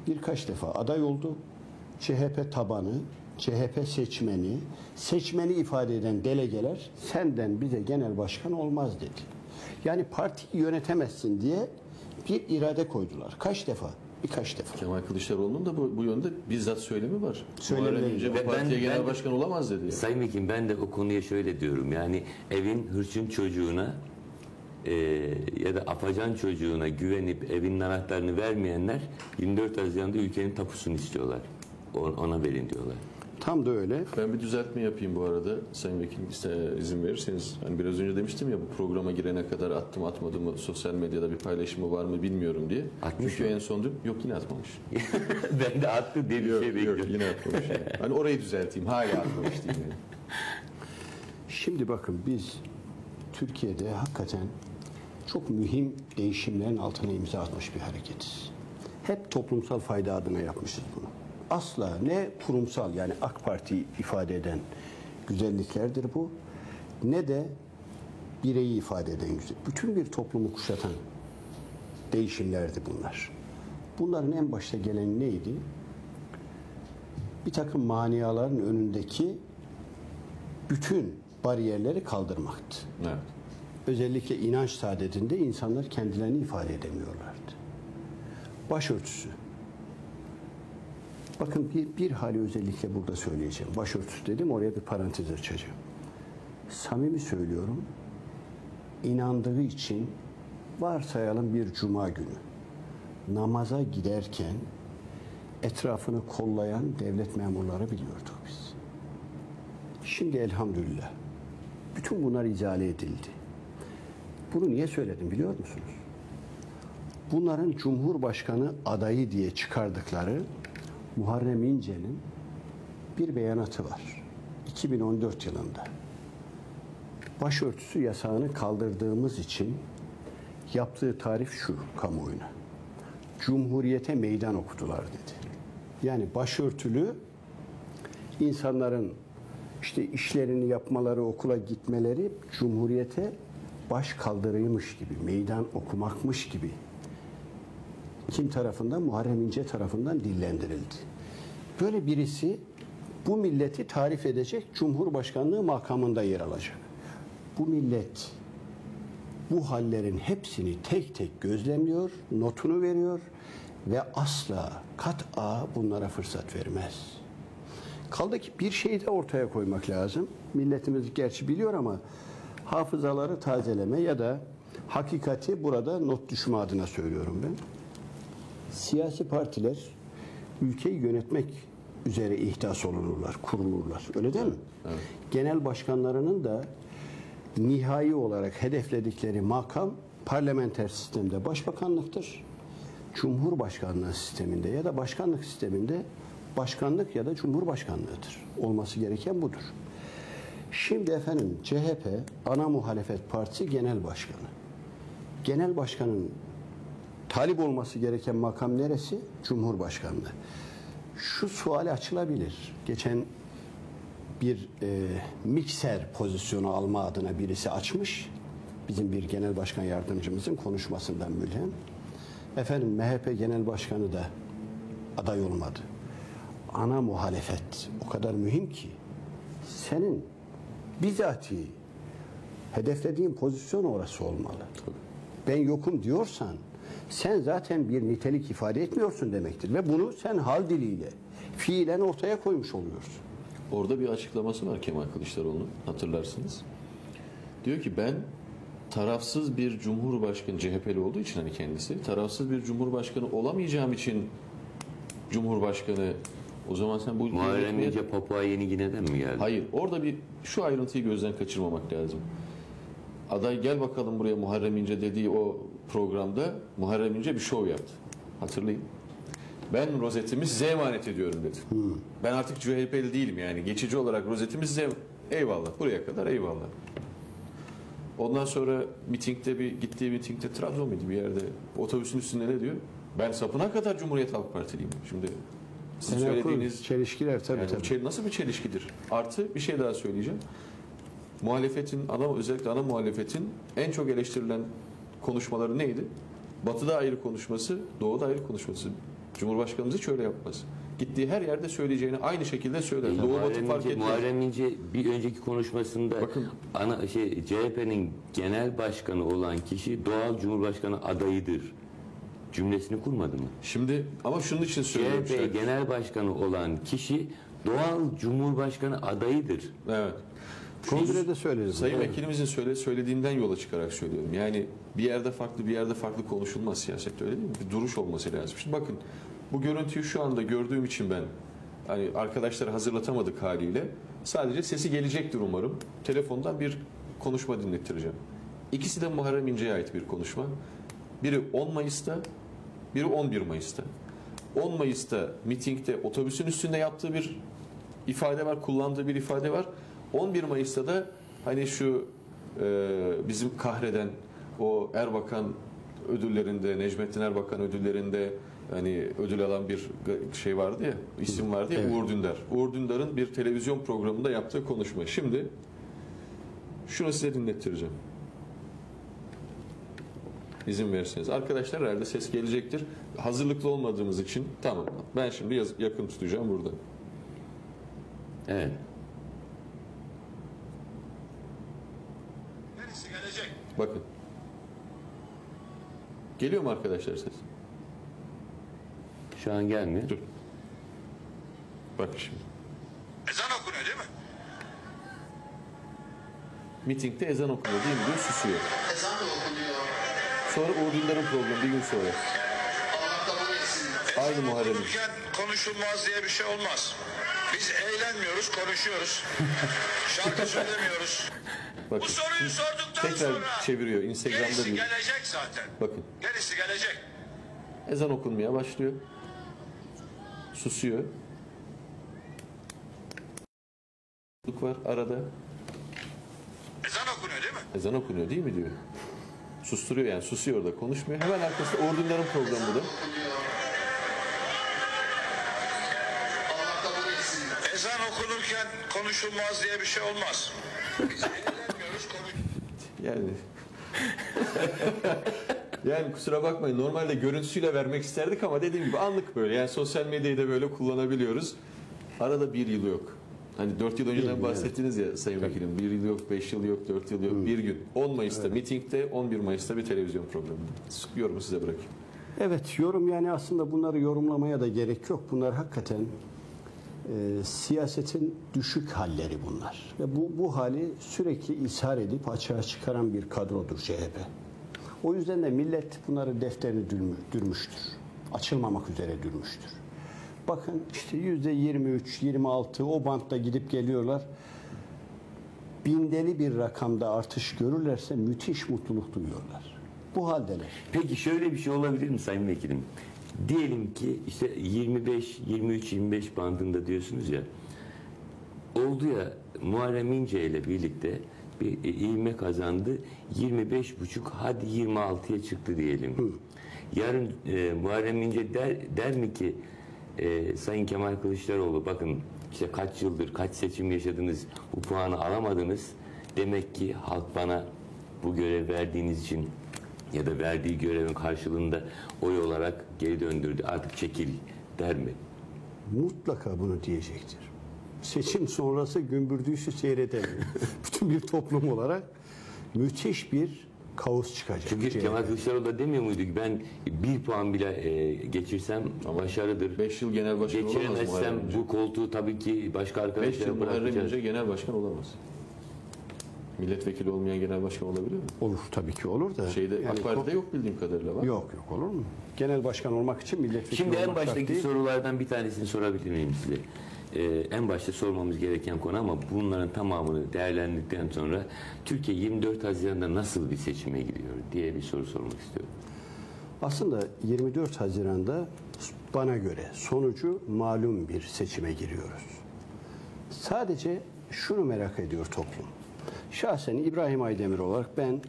S2: Birkaç defa aday oldu. CHP tabanı, CHP seçmeni, seçmeni ifade eden delegeler senden bize genel başkan olmaz dedi. Yani partiyi yönetemezsin diye bir irade koydular. Kaç defa? Birkaç defa.
S1: Kemal Kılıçdaroğlu'nun da bu, bu yönde bizzat söylemi var.
S3: Ve ben-
S1: partiye genel
S3: ben-
S1: başkan olamaz dedi.
S3: Sayın Vekilim ben de o konuya şöyle diyorum. Yani evin hırçın çocuğuna e, ya da afacan çocuğuna güvenip evin anahtarını vermeyenler 24 Haziran'da ülkenin tapusunu istiyorlar. Ona verin diyorlar.
S2: Tam da öyle.
S1: Ben bir düzeltme yapayım bu arada. Sayın iste- izin verirseniz. Hani biraz önce demiştim ya bu programa girene kadar attım atmadım mı sosyal medyada bir paylaşımı var mı bilmiyorum diye.
S3: Atmış
S1: Çünkü
S3: mı?
S1: en son dün yok yine atmamış. [LAUGHS]
S3: ben de attı diye bir
S1: yok,
S3: şey
S1: yok
S3: bekliyorum.
S1: yine atmamış. yani. Hani orayı düzelteyim. Hala atmamış diyeyim. yani.
S2: Şimdi bakın biz Türkiye'de hakikaten çok mühim değişimlerin altına imza atmış bir hareketiz. Hep toplumsal fayda adına yapmışız bunu. Asla ne kurumsal yani AK Parti ifade eden güzelliklerdir bu ne de bireyi ifade eden güzel. Bütün bir toplumu kuşatan değişimlerdi bunlar. Bunların en başta gelen neydi? Bir takım maniaların önündeki bütün bariyerleri kaldırmaktı.
S1: Evet.
S2: Özellikle inanç saadetinde insanlar kendilerini ifade edemiyorlardı. Başörtüsü. Bakın bir, bir hali özellikle burada söyleyeceğim. Başörtüsü dedim oraya bir parantez açacağım. Samimi söylüyorum. inandığı için varsayalım bir cuma günü namaza giderken etrafını kollayan devlet memurları biliyorduk biz. Şimdi elhamdülillah bütün bunlar izale edildi. Bunu niye söyledim biliyor musunuz? Bunların Cumhurbaşkanı adayı diye çıkardıkları Muharrem İnce'nin bir beyanatı var. 2014 yılında. Başörtüsü yasağını kaldırdığımız için yaptığı tarif şu kamuoyuna. Cumhuriyete meydan okudular dedi. Yani başörtülü insanların işte işlerini yapmaları, okula gitmeleri cumhuriyete baş kaldırıymış gibi, meydan okumakmış gibi. Kim tarafından? Muharrem İnce tarafından dillendirildi. Böyle birisi bu milleti tarif edecek Cumhurbaşkanlığı makamında yer alacak. Bu millet bu hallerin hepsini tek tek gözlemliyor, notunu veriyor ve asla kat'a bunlara fırsat vermez. Kaldı ki bir şeyi de ortaya koymak lazım. Milletimiz gerçi biliyor ama hafızaları tazeleme ya da hakikati burada not düşme adına söylüyorum ben. Siyasi partiler ülkeyi yönetmek üzere ihdas olunurlar, kurulurlar. Öyle değil mi? Genel başkanlarının da nihai olarak hedefledikleri makam parlamenter sistemde başbakanlıktır. Cumhurbaşkanlığı sisteminde ya da başkanlık sisteminde başkanlık ya da cumhurbaşkanlığıdır. Olması gereken budur. Şimdi efendim CHP ana muhalefet partisi genel başkanı. Genel başkanın talip olması gereken makam neresi? Cumhurbaşkanlığı. Şu suali açılabilir. Geçen bir e, mikser pozisyonu alma adına birisi açmış. Bizim bir genel başkan yardımcımızın konuşmasından mülhem. Efendim MHP genel başkanı da aday olmadı. Ana muhalefet o kadar mühim ki senin bizatihi hedeflediğin pozisyon orası olmalı. Ben yokum diyorsan sen zaten bir nitelik ifade etmiyorsun demektir. Ve bunu sen hal diliyle fiilen ortaya koymuş oluyorsun.
S1: Orada bir açıklaması var Kemal Kılıçdaroğlu'nun hatırlarsınız. Diyor ki ben tarafsız bir cumhurbaşkanı CHP'li olduğu için hani kendisi tarafsız bir cumhurbaşkanı olamayacağım için cumhurbaşkanı o zaman sen bu
S3: Muharrem İnce Papua Yeni Gine'den mi geldi?
S1: Hayır orada bir şu ayrıntıyı gözden kaçırmamak lazım. Aday gel bakalım buraya Muharrem İnce dediği o programda Muharrem İnce bir şov yaptı. Hatırlayın. Ben rozetimi size emanet ediyorum dedi. Ben artık CHP'li değilim yani. Geçici olarak rozetimi size eyvallah. Buraya kadar eyvallah. Ondan sonra mitingde bir gittiği mitingde Trabzon muydu bir yerde otobüsün üstünde ne diyor? Ben sapına kadar Cumhuriyet Halk Partiliyim. Şimdi sizin
S2: Sen
S1: söylediğiniz
S2: okur, çelişkiler tabii
S1: yani
S2: tabii.
S1: nasıl bir çelişkidir? Artı bir şey daha söyleyeceğim. Muhalefetin, ana, özellikle ana muhalefetin en çok eleştirilen konuşmaları neydi? Batı'da ayrı konuşması, Doğu'da ayrı konuşması. Cumhurbaşkanımız hiç öyle yapmaz. Gittiği her yerde söyleyeceğini aynı şekilde söyler. Doğu Batı
S3: Muharrem
S1: fark
S3: İnce,
S1: etmez.
S3: Muharrem İnce bir önceki konuşmasında
S1: Bakın.
S3: ana şey CHP'nin genel başkanı olan kişi doğal cumhurbaşkanı adayıdır cümlesini kurmadı mı?
S1: Şimdi ama şunun için söylüyorum.
S3: CHP genel başkanı olan kişi doğal cumhurbaşkanı adayıdır.
S1: Evet.
S2: Kongrede söyleriz.
S1: Sayın
S2: Evet.
S1: Vekilimizin söyle, söylediğinden yola çıkarak söylüyorum. Yani bir yerde farklı bir yerde farklı konuşulmaz siyasette öyle değil mi? Bir duruş olması lazım. Şimdi bakın bu görüntüyü şu anda gördüğüm için ben hani arkadaşları hazırlatamadık haliyle sadece sesi gelecektir umarım. Telefondan bir konuşma dinlettireceğim. İkisi de Muharrem İnce'ye ait bir konuşma. Biri 10 Mayıs'ta, biri 11 Mayıs'ta. 10 Mayıs'ta mitingde otobüsün üstünde yaptığı bir ifade var, kullandığı bir ifade var. 11 Mayıs'ta da hani şu e, bizim kahreden o Erbakan ödüllerinde, Necmettin Erbakan ödüllerinde hani ödül alan bir şey vardı ya, isim vardı ya
S2: Evet.
S1: Uğur Dündar. Uğur Dündar'ın bir televizyon programında yaptığı konuşma. Şimdi şunu size dinlettireceğim. İzin verirseniz. Arkadaşlar herhalde ses gelecektir. Hazırlıklı olmadığımız için tamam. Ben şimdi yakın tutacağım burada.
S3: Evet.
S4: Neresi gelecek?
S1: Bakın. Geliyor mu arkadaşlar ses?
S3: Şu an gelmiyor.
S1: Dur. Bakın şimdi.
S4: Ezan okunuyor değil mi?
S1: Mitingde ezan okunuyor değil mi diyor susuyor.
S5: Ezan da okunuyor.
S1: Sonra Uğur Dündar'ın programı bir gün sonra. Aynı
S4: okunurken konuşulmaz diye bir şey olmaz. Biz eğlenmiyoruz, konuşuyoruz. [LAUGHS] Şarkı söylemiyoruz.
S1: Bakın.
S4: Bu soruyu sorduktan
S1: Tekrar çeviriyor. Instagram'da
S4: gerisi
S1: bir.
S4: gelecek zaten.
S1: Bakın.
S4: Gerisi gelecek.
S1: Ezan okunmaya başlıyor. Susuyor. var arada.
S4: Ezan okunuyor değil mi?
S1: Ezan okunuyor değil mi diyor. Susturuyor yani susuyor orada konuşmuyor. Hemen arkasında Uğur Dündar'ın programı da.
S4: Ezan okunurken konuşulmaz diye bir şey olmaz. [LAUGHS]
S1: Yani [LAUGHS] yani kusura bakmayın normalde görüntüsüyle vermek isterdik ama dediğim gibi anlık böyle yani sosyal medyayı da böyle kullanabiliyoruz. Arada bir yıl yok. Hani dört yıl önceden
S2: yıl,
S1: bahsettiniz ya Sayın Vekilim. Bir yıl yok, beş yıl yok, dört yıl yok, bir gün. 10 Mayıs'ta mitingde, 11 Mayıs'ta bir televizyon programında. Yorumu size bırakayım.
S2: Evet yorum yani aslında bunları yorumlamaya da gerek yok. Bunlar hakikaten e, siyasetin düşük halleri bunlar. Ve bu, bu hali sürekli ishar edip açığa çıkaran bir kadrodur CHP. O yüzden de millet bunları defterini dürmü- dürmüştür. Açılmamak üzere dürmüştür. Bakın işte yüzde 23, 26 o bantta gidip geliyorlar. Bindeli bir rakamda artış görürlerse müthiş mutluluk duyuyorlar. Bu haldeler.
S3: Peki şöyle bir şey olabilir mi Sayın Vekilim? Diyelim ki işte 25, 23, 25 bandında diyorsunuz ya. Oldu ya Muharrem İnce ile birlikte bir e, ivme kazandı. 25 buçuk hadi 26'ya çıktı diyelim. Yarın e, Muharrem İnce der, der mi ki e, Sayın Kemal Kılıçdaroğlu bakın işte kaç yıldır kaç seçim yaşadınız bu puanı alamadınız. Demek ki halk bana bu görev verdiğiniz için ya da verdiği görevin karşılığında oy olarak geri döndürdü. Artık çekil der mi?
S2: mutlaka bunu diyecektir. Seçim sonrası gümbürdüğüsü seyredemiyor. [LAUGHS] Bütün bir toplum olarak müthiş bir kaos çıkacak.
S3: Çünkü
S2: CHP.
S3: Kemal Kılıçdaroğlu da demiyor muydu ki ben bir puan bile e, geçirsem başarıdır.
S1: 5 yıl genel başkan olamaz
S3: Geçiremezsem
S1: Muharrem
S3: bu koltuğu tabii ki başka
S1: 5 yıl
S3: arkadaşlara
S1: Muharrem
S3: bırakacağız.
S1: İnce genel başkan olamaz. Milletvekili olmayan genel başkan olabiliyor mu?
S2: Olur tabii ki olur da.
S1: Şeyde
S2: yani
S1: AK Parti'de yok bildiğim kadarıyla var.
S2: Yok yok olur mu? Genel başkan olmak için milletvekili
S3: Şimdi en baştaki
S2: değil.
S3: sorulardan bir tanesini sorabilir miyim size? Ee, en başta sormamız gereken konu ama bunların tamamını değerlendirdikten sonra Türkiye 24 Haziran'da nasıl bir seçime gidiyor diye bir soru sormak istiyorum.
S2: Aslında 24 Haziran'da bana göre sonucu malum bir seçime giriyoruz. Sadece şunu merak ediyor toplum. Şahsen İbrahim Aydemir olarak ben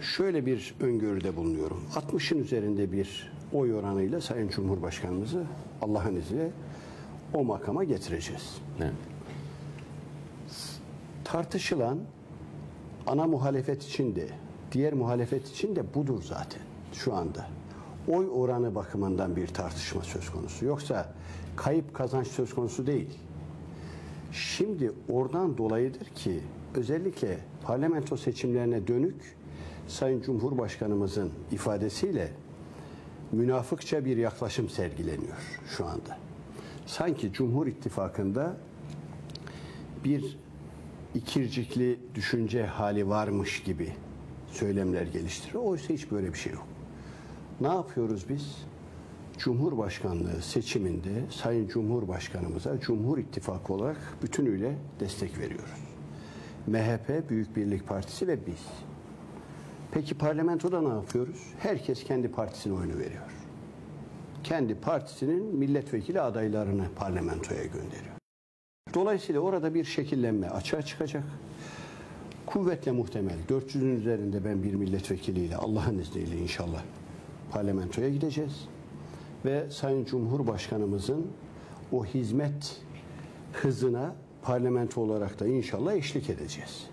S2: şöyle bir öngörüde bulunuyorum. 60'ın üzerinde bir oy oranıyla Sayın Cumhurbaşkanımızı Allah'ın izniyle o makama getireceğiz.
S3: Evet.
S2: tartışılan ana muhalefet için de Diğer muhalefet için de budur zaten şu anda. Oy oranı bakımından bir tartışma söz konusu. Yoksa kayıp kazanç söz konusu değil. Şimdi oradan dolayıdır ki özellikle parlamento seçimlerine dönük Sayın Cumhurbaşkanımızın ifadesiyle münafıkça bir yaklaşım sergileniyor şu anda. Sanki Cumhur İttifakı'nda bir ikircikli düşünce hali varmış gibi söylemler geliştiriyor. Oysa hiç böyle bir şey yok. Ne yapıyoruz biz? Cumhurbaşkanlığı seçiminde Sayın Cumhurbaşkanımıza Cumhur İttifakı olarak bütünüyle destek veriyoruz. MHP, Büyük Birlik Partisi ve biz. Peki parlamentoda ne yapıyoruz? Herkes kendi partisine oyunu veriyor. Kendi partisinin milletvekili adaylarını parlamentoya gönderiyor. Dolayısıyla orada bir şekillenme açığa çıkacak. Kuvvetle muhtemel 400'ün üzerinde ben bir milletvekiliyle Allah'ın izniyle inşallah parlamentoya gideceğiz. Ve Sayın Cumhurbaşkanımızın o hizmet hızına parlamento olarak da inşallah eşlik edeceğiz.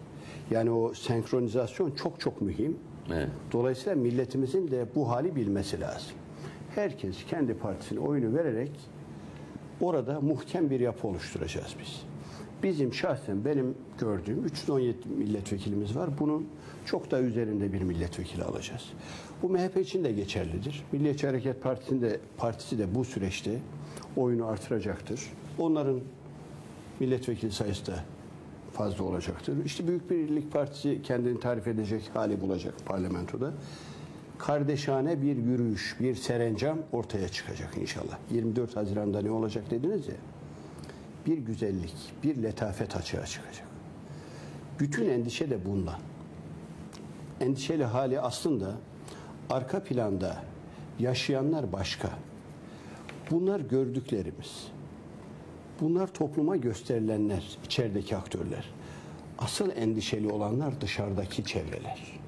S2: Yani o senkronizasyon çok çok mühim.
S3: Evet.
S2: Dolayısıyla milletimizin de bu hali bilmesi lazım. Herkes kendi partisine oyunu vererek orada muhkem bir yapı oluşturacağız biz. Bizim şahsen benim gördüğüm 317 milletvekilimiz var. Bunun çok daha üzerinde bir milletvekili alacağız. Bu MHP için de geçerlidir. Milliyetçi Hareket Partisi'nde, partisi de bu süreçte oyunu artıracaktır. Onların milletvekili sayısı da fazla olacaktır. İşte Büyük Birlik Partisi kendini tarif edecek hali bulacak parlamentoda. Kardeşane bir yürüyüş, bir serencam ortaya çıkacak inşallah. 24 Haziran'da ne olacak dediniz ya. Bir güzellik, bir letafet açığa çıkacak. Bütün endişe de bundan. Endişeli hali aslında arka planda yaşayanlar başka. Bunlar gördüklerimiz. Bunlar topluma gösterilenler, içerideki aktörler. Asıl endişeli olanlar dışarıdaki çevreler.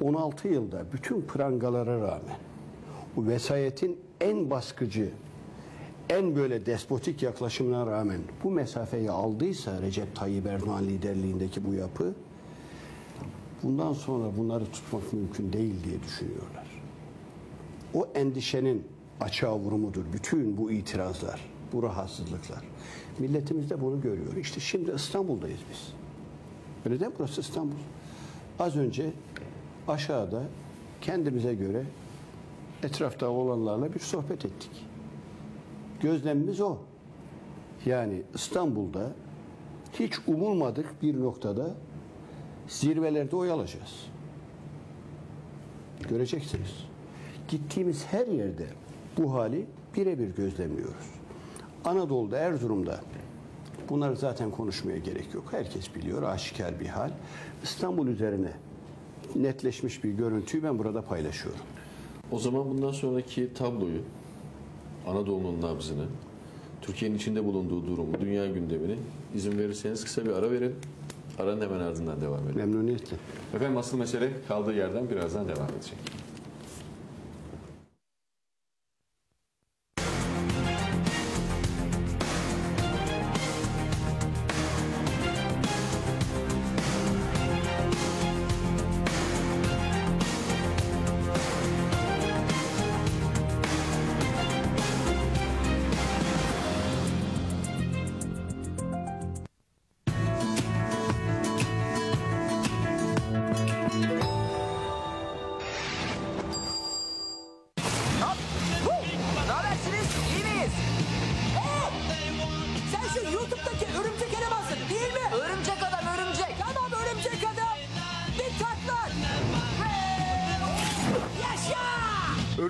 S2: 16 yılda bütün prangalara rağmen bu vesayetin en baskıcı, en böyle despotik yaklaşımına rağmen bu mesafeyi aldıysa Recep Tayyip Erdoğan liderliğindeki bu yapı bundan sonra bunları tutmak mümkün değil diye düşünüyorlar. O endişenin açığa vurumudur bütün bu itirazlar, bu rahatsızlıklar. Milletimiz de bunu görüyor. İşte şimdi İstanbul'dayız biz. Öyle değil mi? Burası İstanbul. Az önce aşağıda kendimize göre etrafta olanlarla bir sohbet ettik. Gözlemimiz o. Yani İstanbul'da hiç umulmadık bir noktada zirvelerde oy alacağız. Göreceksiniz. Gittiğimiz her yerde bu hali birebir gözlemliyoruz. Anadolu'da, Erzurum'da bunları zaten konuşmaya gerek yok. Herkes biliyor, aşikar bir hal. İstanbul üzerine netleşmiş bir görüntüyü ben burada paylaşıyorum.
S1: O zaman bundan sonraki tabloyu, Anadolu'nun nabzını, Türkiye'nin içinde bulunduğu durumu, dünya gündemini izin verirseniz kısa bir ara verin. Aranın hemen ardından devam edelim.
S2: Memnuniyetle.
S1: Efendim asıl mesele kaldığı yerden birazdan devam edecek.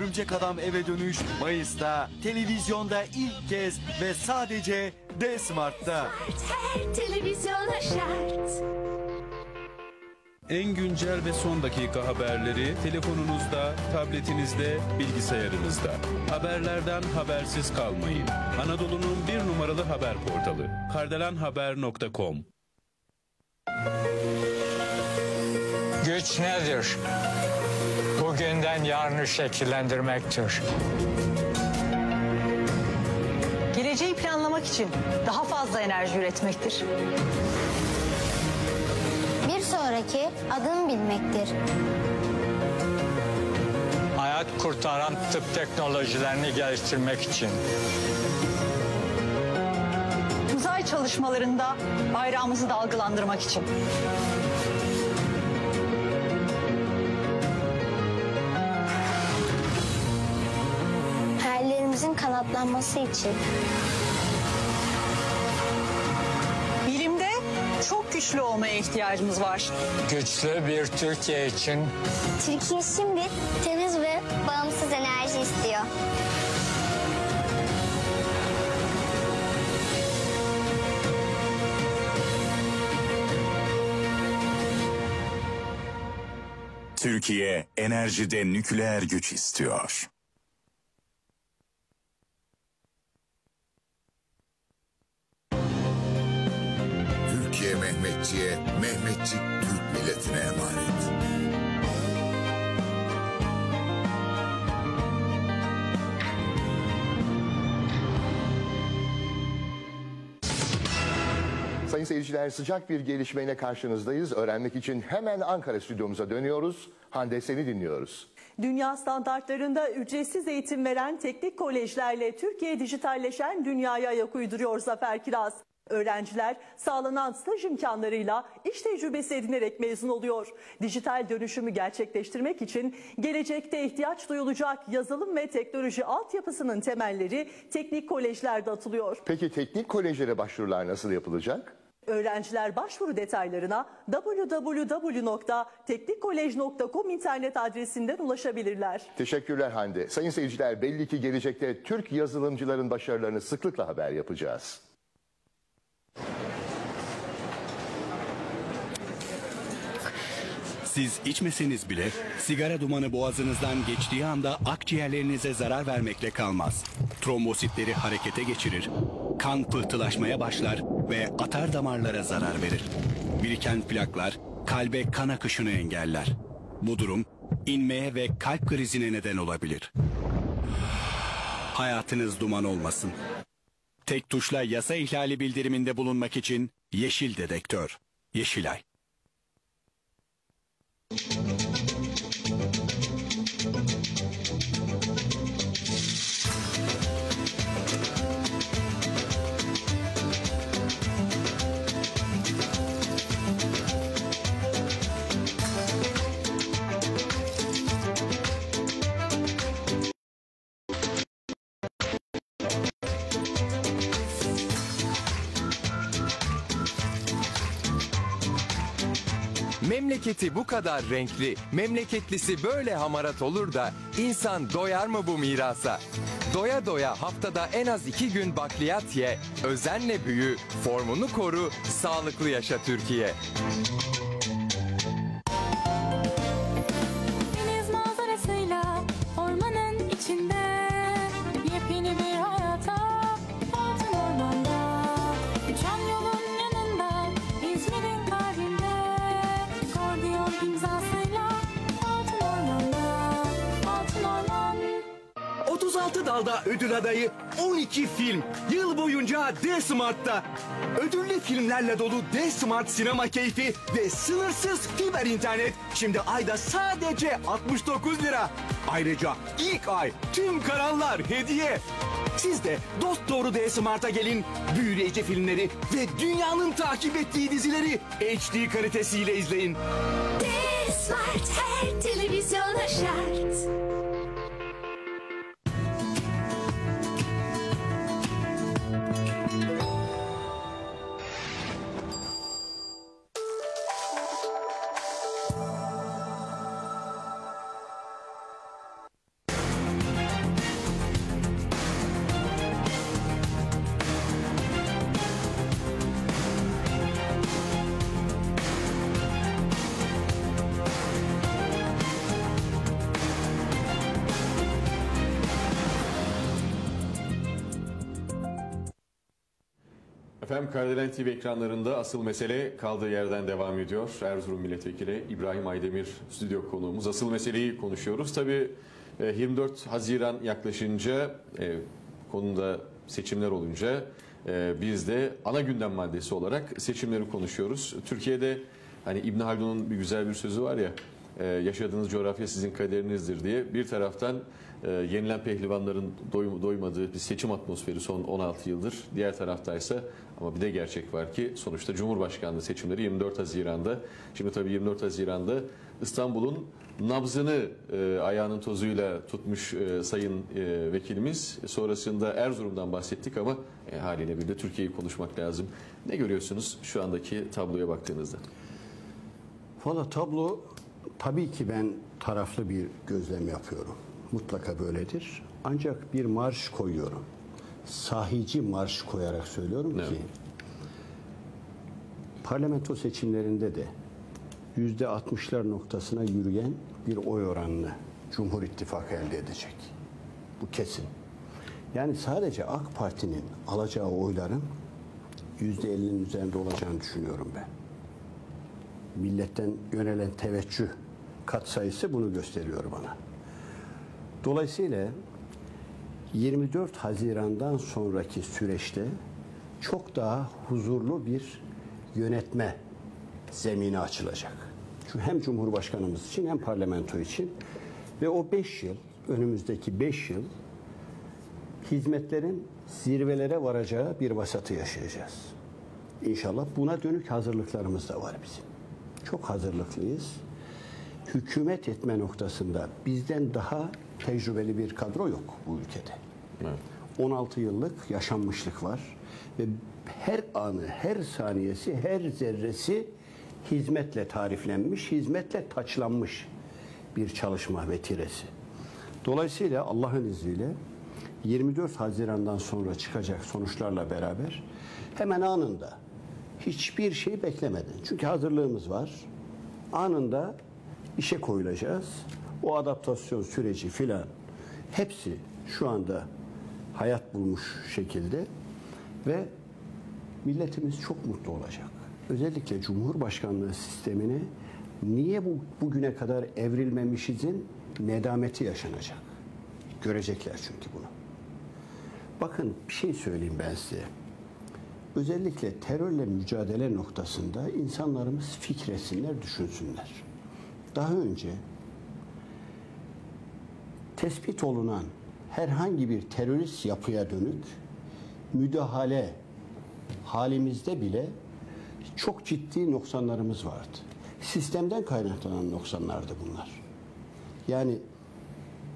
S6: Örümcek
S7: Adam
S8: Eve Dönüş Mayıs'ta televizyonda ilk kez ve sadece D-Smart'ta.
S9: Her televizyona şart.
S10: En güncel ve son dakika haberleri telefonunuzda, tabletinizde, bilgisayarınızda. Haberlerden habersiz kalmayın. Anadolu'nun bir numaralı haber portalı. kardelenhaber.com
S11: Güç nedir? Bugünden yarını şekillendirmektir.
S12: Geleceği planlamak için daha fazla enerji üretmektir.
S9: Bir sonraki
S13: adını bilmektir.
S11: Hayat kurtaran tıp teknolojilerini geliştirmek için.
S12: Uzay çalışmalarında bayrağımızı dalgalandırmak için.
S13: Hayallerimizin kanatlanması için.
S12: Bilimde çok güçlü olmaya ihtiyacımız var.
S11: Güçlü bir Türkiye için
S13: Türkiye şimdi temiz ve bağımsız enerji istiyor.
S14: Türkiye enerjide nükleer güç istiyor.
S15: Mehmetçiğe, Mehmetçik Türk milletine emanet.
S16: Sayın seyirciler sıcak bir gelişmeyle karşınızdayız. Öğrenmek için hemen Ankara stüdyomuza dönüyoruz. Hande seni dinliyoruz.
S17: Dünya standartlarında ücretsiz eğitim veren teknik kolejlerle Türkiye dijitalleşen dünyaya ayak uyduruyor Zafer Kiraz. Öğrenciler sağlanan staj imkanlarıyla iş tecrübesi edinerek mezun oluyor. Dijital dönüşümü gerçekleştirmek için gelecekte ihtiyaç duyulacak yazılım ve teknoloji altyapısının temelleri teknik kolejlerde atılıyor.
S16: Peki teknik kolejlere başvurular nasıl yapılacak?
S17: Öğrenciler başvuru detaylarına www.teknikkolej.com internet adresinden ulaşabilirler.
S16: Teşekkürler Hande. Sayın seyirciler belli ki gelecekte Türk yazılımcıların başarılarını sıklıkla haber yapacağız.
S18: Siz içmeseniz bile sigara dumanı boğazınızdan geçtiği anda akciğerlerinize zarar vermekle kalmaz. Trombositleri harekete geçirir, kan pıhtılaşmaya başlar ve atar damarlara zarar verir. Biriken plaklar kalbe kan akışını engeller. Bu durum inmeye ve kalp krizine neden olabilir. Hayatınız duman olmasın. Tek tuşla yasa ihlali bildiriminde bulunmak için Yeşil Dedektör. Yeşilay. Thank you.
S19: Memleketi bu kadar renkli, memleketlisi böyle hamarat olur da insan doyar mı bu mirasa? Doya doya haftada en az iki gün bakliyat ye, özenle büyü, formunu koru, sağlıklı yaşa Türkiye.
S8: 36 dalda ödül adayı 12 film yıl boyunca D-Smart'ta. Ödüllü filmlerle dolu D-Smart sinema keyfi ve sınırsız fiber internet şimdi ayda sadece 69 lira. Ayrıca ilk ay tüm kanallar hediye. Siz de dost doğru D-Smart'a gelin, büyüleyici filmleri ve dünyanın takip ettiği dizileri HD kalitesiyle izleyin.
S9: D-Smart her televizyona şart.
S1: Efendim Kardelen TV ekranlarında asıl mesele kaldığı yerden devam ediyor. Erzurum Milletvekili İbrahim Aydemir stüdyo konuğumuz. Asıl meseleyi konuşuyoruz. Tabii e, 24 Haziran yaklaşınca e, konuda seçimler olunca e, biz de ana gündem maddesi olarak seçimleri konuşuyoruz. Türkiye'de Hani İbn Haldun'un bir güzel bir sözü var ya e, yaşadığınız coğrafya sizin kaderinizdir diye. Bir taraftan e, yenilen pehlivanların doy- doymadığı bir seçim atmosferi son 16 yıldır. Diğer taraftaysa ama bir de gerçek var ki sonuçta Cumhurbaşkanlığı seçimleri 24 Haziran'da. Şimdi tabii 24 Haziran'da İstanbul'un nabzını e, ayağının tozuyla tutmuş e, sayın e, vekilimiz. Sonrasında Erzurum'dan bahsettik ama e, haliyle bir de Türkiye'yi konuşmak lazım. Ne görüyorsunuz şu andaki tabloya baktığınızda?
S2: Valla tablo tabii ki ben taraflı bir gözlem yapıyorum. Mutlaka böyledir. Ancak bir marş koyuyorum. Sahici marş koyarak söylüyorum ki parlamento seçimlerinde de yüzde 60'lar noktasına yürüyen bir oy oranını Cumhur İttifakı elde edecek. Bu kesin. Yani sadece AK Parti'nin alacağı oyların yüzde 50'nin üzerinde olacağını düşünüyorum ben milletten yönelen teveccüh katsayısı bunu gösteriyor bana. Dolayısıyla 24 Haziran'dan sonraki süreçte çok daha huzurlu bir yönetme zemini açılacak. Çünkü hem Cumhurbaşkanımız için hem parlamento için ve o 5 yıl, önümüzdeki 5 yıl hizmetlerin zirvelere varacağı bir vasatı yaşayacağız. İnşallah buna dönük hazırlıklarımız da var bizim. Çok hazırlıklıyız. Hükümet etme noktasında bizden daha tecrübeli bir kadro yok bu ülkede. 16 yıllık yaşanmışlık var ve her anı, her saniyesi, her zerresi hizmetle tariflenmiş, hizmetle taçlanmış bir çalışma vetiresi. Dolayısıyla Allah'ın izniyle 24 Haziran'dan sonra çıkacak sonuçlarla beraber hemen anında hiçbir şey beklemeden. Çünkü hazırlığımız var. Anında işe koyulacağız. O adaptasyon süreci filan hepsi şu anda hayat bulmuş şekilde ve milletimiz çok mutlu olacak. Özellikle Cumhurbaşkanlığı sistemini niye bu bugüne kadar evrilmemişizin nedameti yaşanacak. Görecekler çünkü bunu. Bakın bir şey söyleyeyim ben size. Özellikle terörle mücadele noktasında insanlarımız fikretsinler, düşünsünler. Daha önce tespit olunan herhangi bir terörist yapıya dönük müdahale halimizde bile çok ciddi noksanlarımız vardı. Sistemden kaynaklanan noksanlardı bunlar. Yani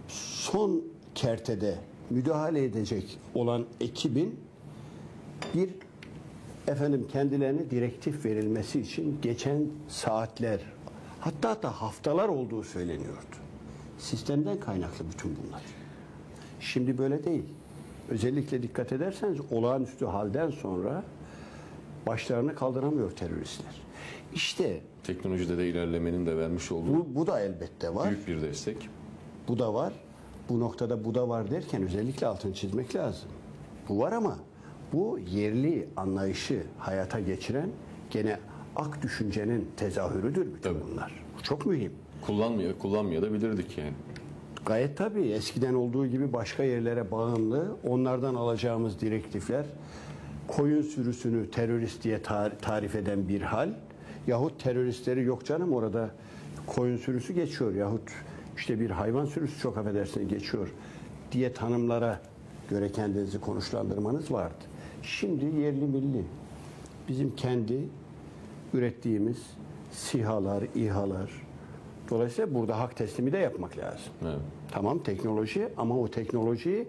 S2: son kertede müdahale edecek olan ekibin bir efendim kendilerine direktif verilmesi için geçen saatler hatta hatta haftalar olduğu söyleniyordu. Sistemden kaynaklı bütün bunlar. Şimdi böyle değil. Özellikle dikkat ederseniz olağanüstü halden sonra başlarını kaldıramıyor teröristler. İşte
S1: Teknolojide de ilerlemenin de vermiş olduğu
S2: bu, bu da elbette var.
S1: büyük bir destek.
S2: Bu da var. Bu noktada bu da var derken özellikle altını çizmek lazım. Bu var ama bu yerli anlayışı hayata geçiren gene ak düşüncenin tezahürüdür bütün bunlar. Bu çok mühim.
S1: Kullanmaya, kullanmaya da bilirdik yani.
S2: Gayet tabii eskiden olduğu gibi başka yerlere bağımlı onlardan alacağımız direktifler koyun sürüsünü terörist diye tar- tarif eden bir hal yahut teröristleri yok canım orada koyun sürüsü geçiyor yahut işte bir hayvan sürüsü çok affedersiniz geçiyor diye tanımlara göre kendinizi konuşlandırmanız vardı. Şimdi yerli milli bizim kendi ürettiğimiz sihalar, İHA'lar dolayısıyla burada hak teslimi de yapmak lazım. Tamam teknoloji ama o teknolojiyi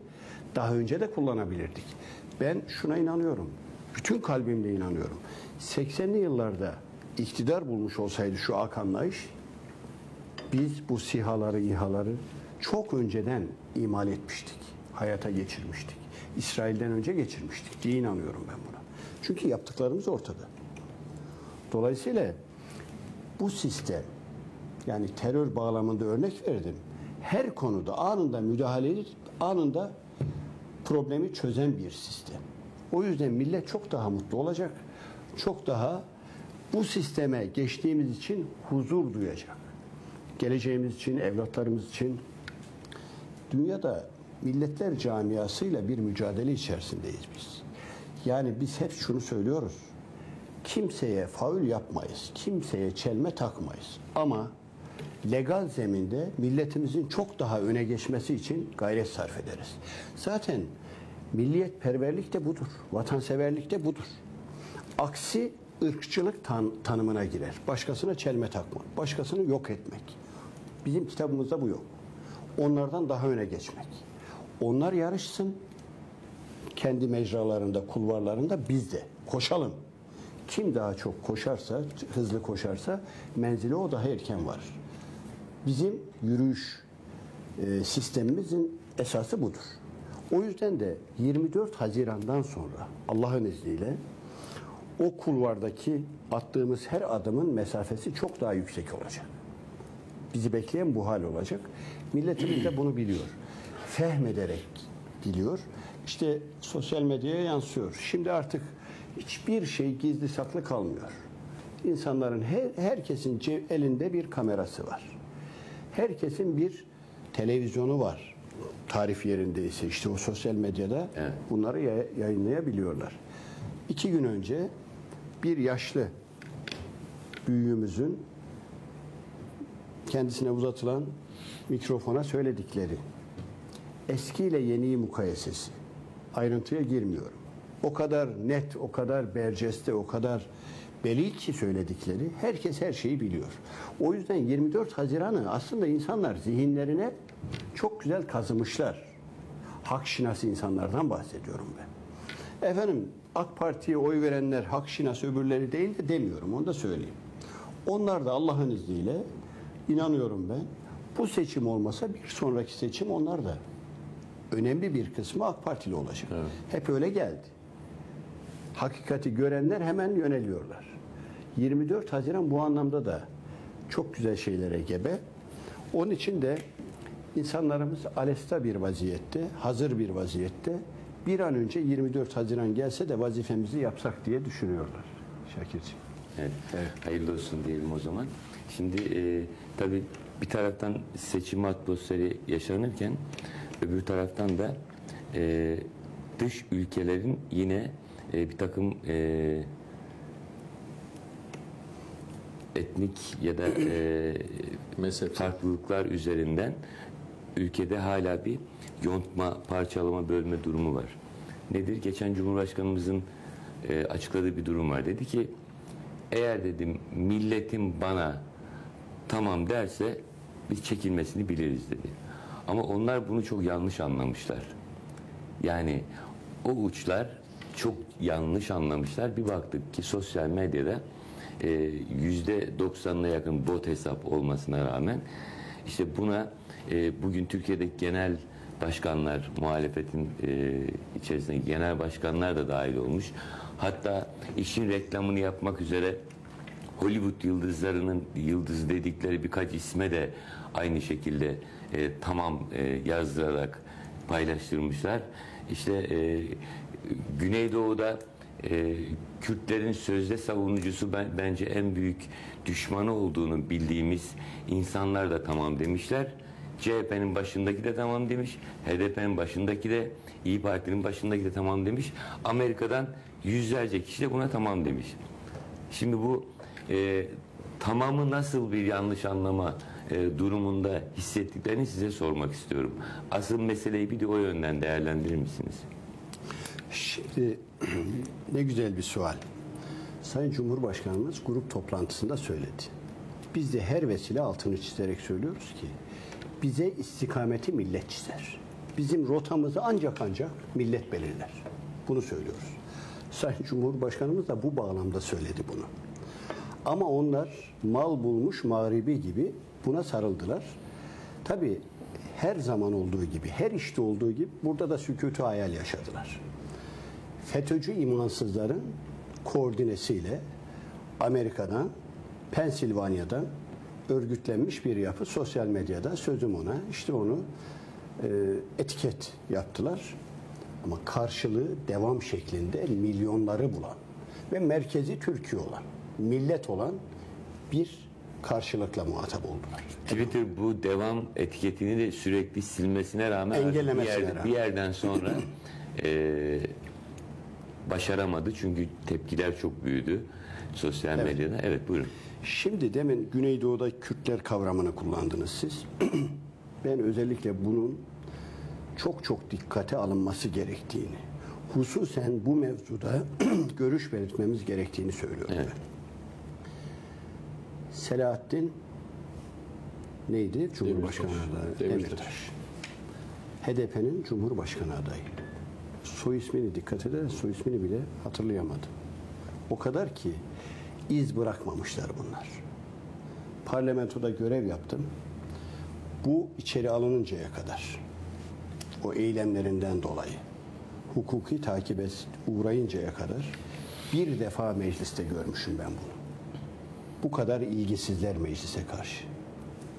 S2: daha önce de kullanabilirdik. Ben şuna inanıyorum. Bütün kalbimle inanıyorum. 80'li yıllarda iktidar bulmuş olsaydı şu ak anlayış biz bu sihaları, İHA'ları çok önceden imal etmiştik. Hayata geçirmiştik. İsrail'den önce geçirmiştik diye inanıyorum ben buna. Çünkü yaptıklarımız ortada. Dolayısıyla bu sistem yani terör bağlamında örnek verdim. Her konuda anında müdahale edip anında problemi çözen bir sistem. O yüzden millet çok daha mutlu olacak. Çok daha bu sisteme geçtiğimiz için huzur duyacak. Geleceğimiz için, evlatlarımız için dünyada milletler camiasıyla bir mücadele içerisindeyiz biz. Yani biz hep şunu söylüyoruz. kimseye faul yapmayız. Kimseye çelme takmayız. Ama legal zeminde milletimizin çok daha öne geçmesi için gayret sarf ederiz. Zaten milliyetperverlik de budur. Vatanseverlik de budur. Aksi ırkçılık tan- tanımına girer. Başkasına çelme takmak, başkasını yok etmek. Bizim kitabımızda bu yok. Onlardan daha öne geçmek. Onlar yarışsın, kendi mecralarında, kulvarlarında biz de koşalım. Kim daha çok koşarsa, hızlı koşarsa menzile o daha erken varır. Bizim yürüyüş e, sistemimizin esası budur. O yüzden de 24 Haziran'dan sonra Allah'ın izniyle o kulvardaki attığımız her adımın mesafesi çok daha yüksek olacak. Bizi bekleyen bu hal olacak. Milletimiz de bunu biliyor. Fehmederek biliyor. İşte sosyal medyaya yansıyor. Şimdi artık hiçbir şey gizli saklı kalmıyor. İnsanların her, herkesin elinde bir kamerası var. Herkesin bir televizyonu var. Tarif yerindeyse işte o sosyal medyada bunları ya- yayınlayabiliyorlar. İki gün önce bir yaşlı büyüğümüzün kendisine uzatılan mikrofona söyledikleri eskiyle yeniyi mukayesesi. Ayrıntıya girmiyorum. O kadar net, o kadar berceste, o kadar belli ki söyledikleri herkes her şeyi biliyor. O yüzden 24 Haziran'ı aslında insanlar zihinlerine çok güzel kazımışlar. Hak şinası insanlardan bahsediyorum ben. Efendim AK Parti'ye oy verenler hak şinası öbürleri değil de demiyorum onu da söyleyeyim. Onlar da Allah'ın izniyle inanıyorum ben bu seçim olmasa bir sonraki seçim onlar da önemli bir kısmı AK Partili olacak. Hep öyle geldi. Hakikati görenler hemen yöneliyorlar. 24 Haziran bu anlamda da çok güzel şeylere gebe. Onun için de insanlarımız alesta bir vaziyette, hazır bir vaziyette bir an önce 24 Haziran gelse de vazifemizi yapsak diye düşünüyorlar. Şakirciğim.
S3: Evet. Hayırlı olsun diyelim o zaman. Şimdi e, tabii bir taraftan seçim atmosferi yaşanırken öbür taraftan da e, dış ülkelerin yine e, bir takım e, etnik ya da e, farklılıklar üzerinden ülkede hala bir yontma, parçalama, bölme durumu var. Nedir? Geçen Cumhurbaşkanımızın e, açıkladığı bir durum var. Dedi ki eğer dedim milletim bana tamam derse biz çekilmesini biliriz dedi. Ama onlar bunu çok yanlış anlamışlar. Yani o uçlar çok yanlış anlamışlar. Bir baktık ki sosyal medyada yüzde doksanına yakın bot hesap olmasına rağmen işte buna e, bugün Türkiye'deki genel başkanlar, muhalefetin e, içerisinde genel başkanlar da dahil olmuş. Hatta işin reklamını yapmak üzere Hollywood yıldızlarının yıldız dedikleri birkaç isme de aynı şekilde e, tamam e, yazdırarak paylaştırmışlar. İşte e, Güneydoğu'da e, Kürtlerin sözde savunucusu ben, bence en büyük düşmanı olduğunu bildiğimiz insanlar da tamam demişler. CHP'nin başındaki de tamam demiş. HDP'nin başındaki de İyi Parti'nin başındaki de tamam demiş. Amerika'dan yüzlerce kişi de buna tamam demiş. Şimdi bu e, tamamı nasıl bir yanlış anlama e, durumunda hissettiklerini size sormak istiyorum. Asıl meseleyi bir de o yönden değerlendirir misiniz?
S2: Şimdi [CLEARS THROAT] ne güzel bir sual. Sayın Cumhurbaşkanımız grup toplantısında söyledi. Biz de her vesile altını çizerek söylüyoruz ki bize istikameti millet çizer. Bizim rotamızı ancak ancak millet belirler. Bunu söylüyoruz. Sayın Cumhurbaşkanımız da bu bağlamda söyledi bunu. Ama onlar mal bulmuş mağribi gibi buna sarıldılar. Tabii her zaman olduğu gibi, her işte olduğu gibi burada da sükutu hayal yaşadılar. FETÖ'cü imansızların koordinesiyle Amerika'dan, Pensilvanya'dan örgütlenmiş bir yapı sosyal medyada sözüm ona işte onu e, etiket yaptılar. Ama karşılığı devam şeklinde milyonları bulan ve merkezi Türkiye olan, millet olan bir karşılıkla muhatap oldular.
S3: Twitter bu devam etiketini de sürekli silmesine rağmen bir, yerde-
S2: rağmen.
S3: bir yerden sonra [CLEARS THROAT] e, başaramadı çünkü tepkiler çok büyüdü. sosyal medyada. Evet buyurun.
S2: Şimdi demin Güneydoğu'da Kürtler kavramını kullandınız siz. [CLEARS THROAT] ben özellikle bunun çok çok dikkate alınması gerektiğini, hususen bu mevzuda [CLEARS THROAT] görüş belirtmemiz gerektiğini söylüyorum ben. Selahattin neydi? Cumhurbaşkanı adayı.
S1: Demirtaş.
S2: Demirtaş. HDP'nin Cumhurbaşkanı adayı. Soy ismini dikkat eder, soy ismini bile hatırlayamadım. O kadar ki iz bırakmamışlar bunlar. Parlamentoda görev yaptım. Bu içeri alınıncaya kadar o eylemlerinden dolayı hukuki takibe uğrayıncaya kadar bir defa mecliste görmüşüm ben bunu. Bu kadar ilgisizler meclise karşı.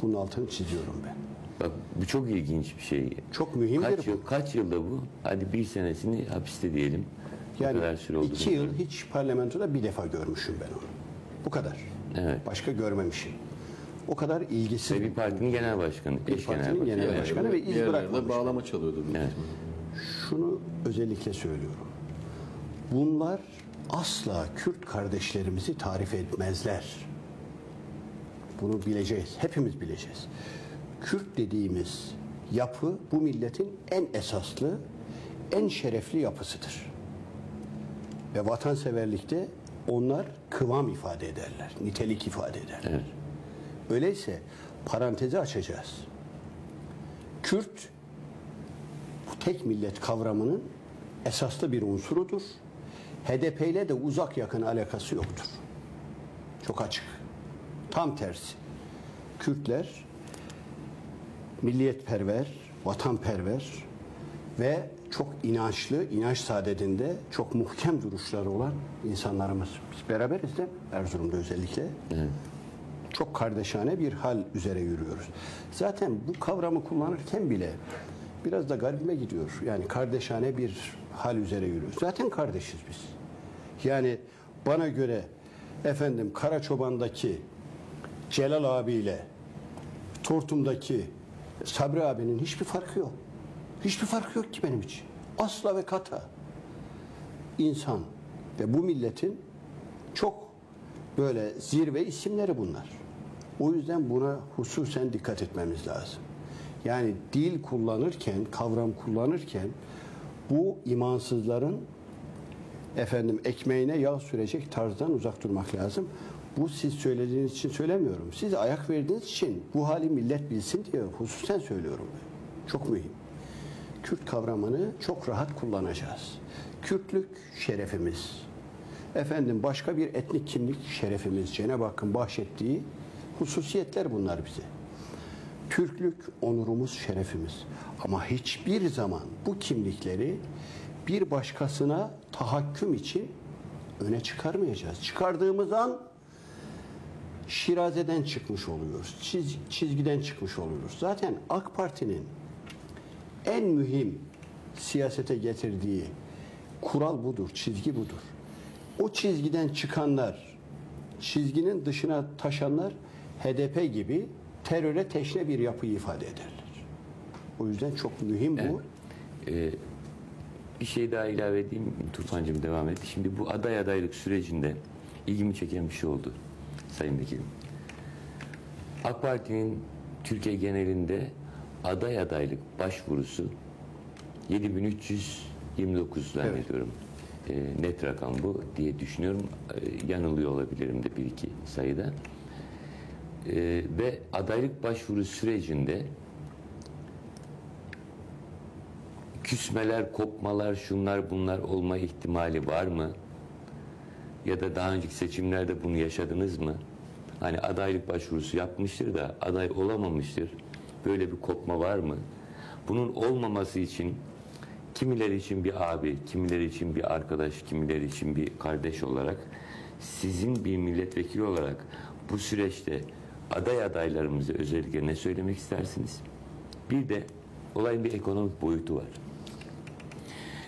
S2: Bunun altını çiziyorum ben.
S3: Bak bu çok ilginç bir şey.
S2: Çok mühimdir
S3: kaç Yıl, kaç yılda bu? Hadi bir senesini hapiste diyelim.
S2: Yani
S3: kadar süre oldu
S2: iki
S3: bilmiyorum.
S2: yıl hiç parlamentoda bir defa görmüşüm ben onu. Bu kadar.
S3: Evet.
S2: Başka görmemişim. O kadar ilgisiz.
S3: Ve bir partinin genel başkanı.
S2: Bir
S3: eş
S2: partinin
S3: genel
S2: genel
S3: başkanı.
S2: başkanı ve iz bırakmamış.
S1: bağlama çalıyordu.
S3: Evet.
S2: Şunu özellikle söylüyorum. Bunlar asla Kürt kardeşlerimizi tarif etmezler. Bunu bileceğiz. Hepimiz bileceğiz. Kürt dediğimiz yapı bu milletin en esaslı, en şerefli yapısıdır. Ve vatanseverlikte onlar kıvam ifade ederler, nitelik ifade ederler. Öyleyse parantezi açacağız. Kürt bu tek millet kavramının esaslı bir unsurudur. HDP ile de uzak yakın alakası yoktur. Çok açık. Tam tersi. Kürtler milliyetperver, vatanperver ve çok inançlı, inanç saadetinde çok muhkem duruşları olan insanlarımız. Biz beraberiz de Erzurum'da özellikle. Çok kardeşane bir hal üzere yürüyoruz. Zaten bu kavramı kullanırken bile biraz da garibime gidiyor. Yani kardeşane bir hal üzere yürüyoruz. Zaten kardeşiz biz. Yani bana göre efendim Karaçoban'daki Celal abiyle Tortum'daki Sabri abinin hiçbir farkı yok. Hiçbir farkı yok ki benim için. Asla ve kata. İnsan ve bu milletin çok böyle zirve isimleri bunlar. O yüzden buna hususen dikkat etmemiz lazım. Yani dil kullanırken, kavram kullanırken bu imansızların efendim ekmeğine yağ sürecek tarzdan uzak durmak lazım. Bu siz söylediğiniz için söylemiyorum. Siz ayak verdiğiniz için bu hali millet bilsin diye hususen söylüyorum. Çok mühim. Kürt kavramını çok rahat kullanacağız. Kürtlük şerefimiz. Efendim başka bir etnik kimlik şerefimiz. Cenab-ı Hakk'ın bahşettiği hususiyetler bunlar bize. Türklük onurumuz, şerefimiz. Ama hiçbir zaman bu kimlikleri bir başkasına tahakküm için öne çıkarmayacağız. Çıkardığımız an şirazeden çıkmış oluyoruz. Çiz, çizgiden çıkmış oluyoruz. Zaten AK Parti'nin en mühim siyasete getirdiği kural budur, çizgi budur. O çizgiden çıkanlar, çizginin dışına taşanlar HDP gibi teröre teşne bir yapıyı ifade ederler. O yüzden çok mühim bu.
S3: Ee, bir şey daha ilave edeyim. Tufancığım devam et. Şimdi bu aday adaylık sürecinde ilgimi çeken bir şey oldu Sayın Vekilim. AK Parti'nin Türkiye genelinde aday adaylık başvurusu 7329 zannediyorum. Ee, net rakam bu diye düşünüyorum. Ee, yanılıyor olabilirim de bir iki sayıda. Ee, ve adaylık başvuru sürecinde küsmeler, kopmalar, şunlar bunlar olma ihtimali var mı? ya da daha önceki seçimlerde bunu yaşadınız mı? Hani adaylık başvurusu yapmıştır da aday olamamıştır. Böyle bir kopma var mı? Bunun olmaması için kimileri için bir abi, kimileri için bir arkadaş, kimileri için bir kardeş olarak sizin bir milletvekili olarak bu süreçte aday adaylarımıza özellikle ne söylemek istersiniz? Bir de olayın bir ekonomik boyutu var.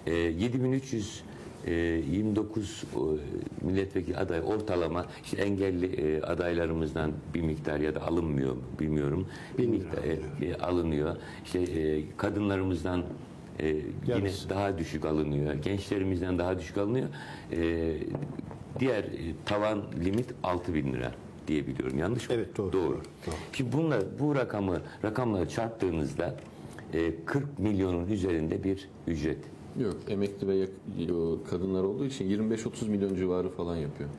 S3: Ee, e, 7300 ee, 29 e, milletvekili aday ortalama işte engelli e, adaylarımızdan bir miktar ya da alınmıyor bilmiyorum. Bir miktar e, alınıyor. İşte kadınlarımızdan e, yine
S2: Yarısı.
S3: daha düşük alınıyor. Gençlerimizden daha düşük alınıyor. Diğer tavan limit 6 bin lira diye biliyorum. Yanlış mı? Evet doğru. Doğru. doğru. Şimdi bunlar, bu rakamı rakamları çarptığınızda 40 milyonun üzerinde bir ücret
S1: Yok emekli ve kadınlar olduğu için 25-30 milyon civarı falan yapıyor.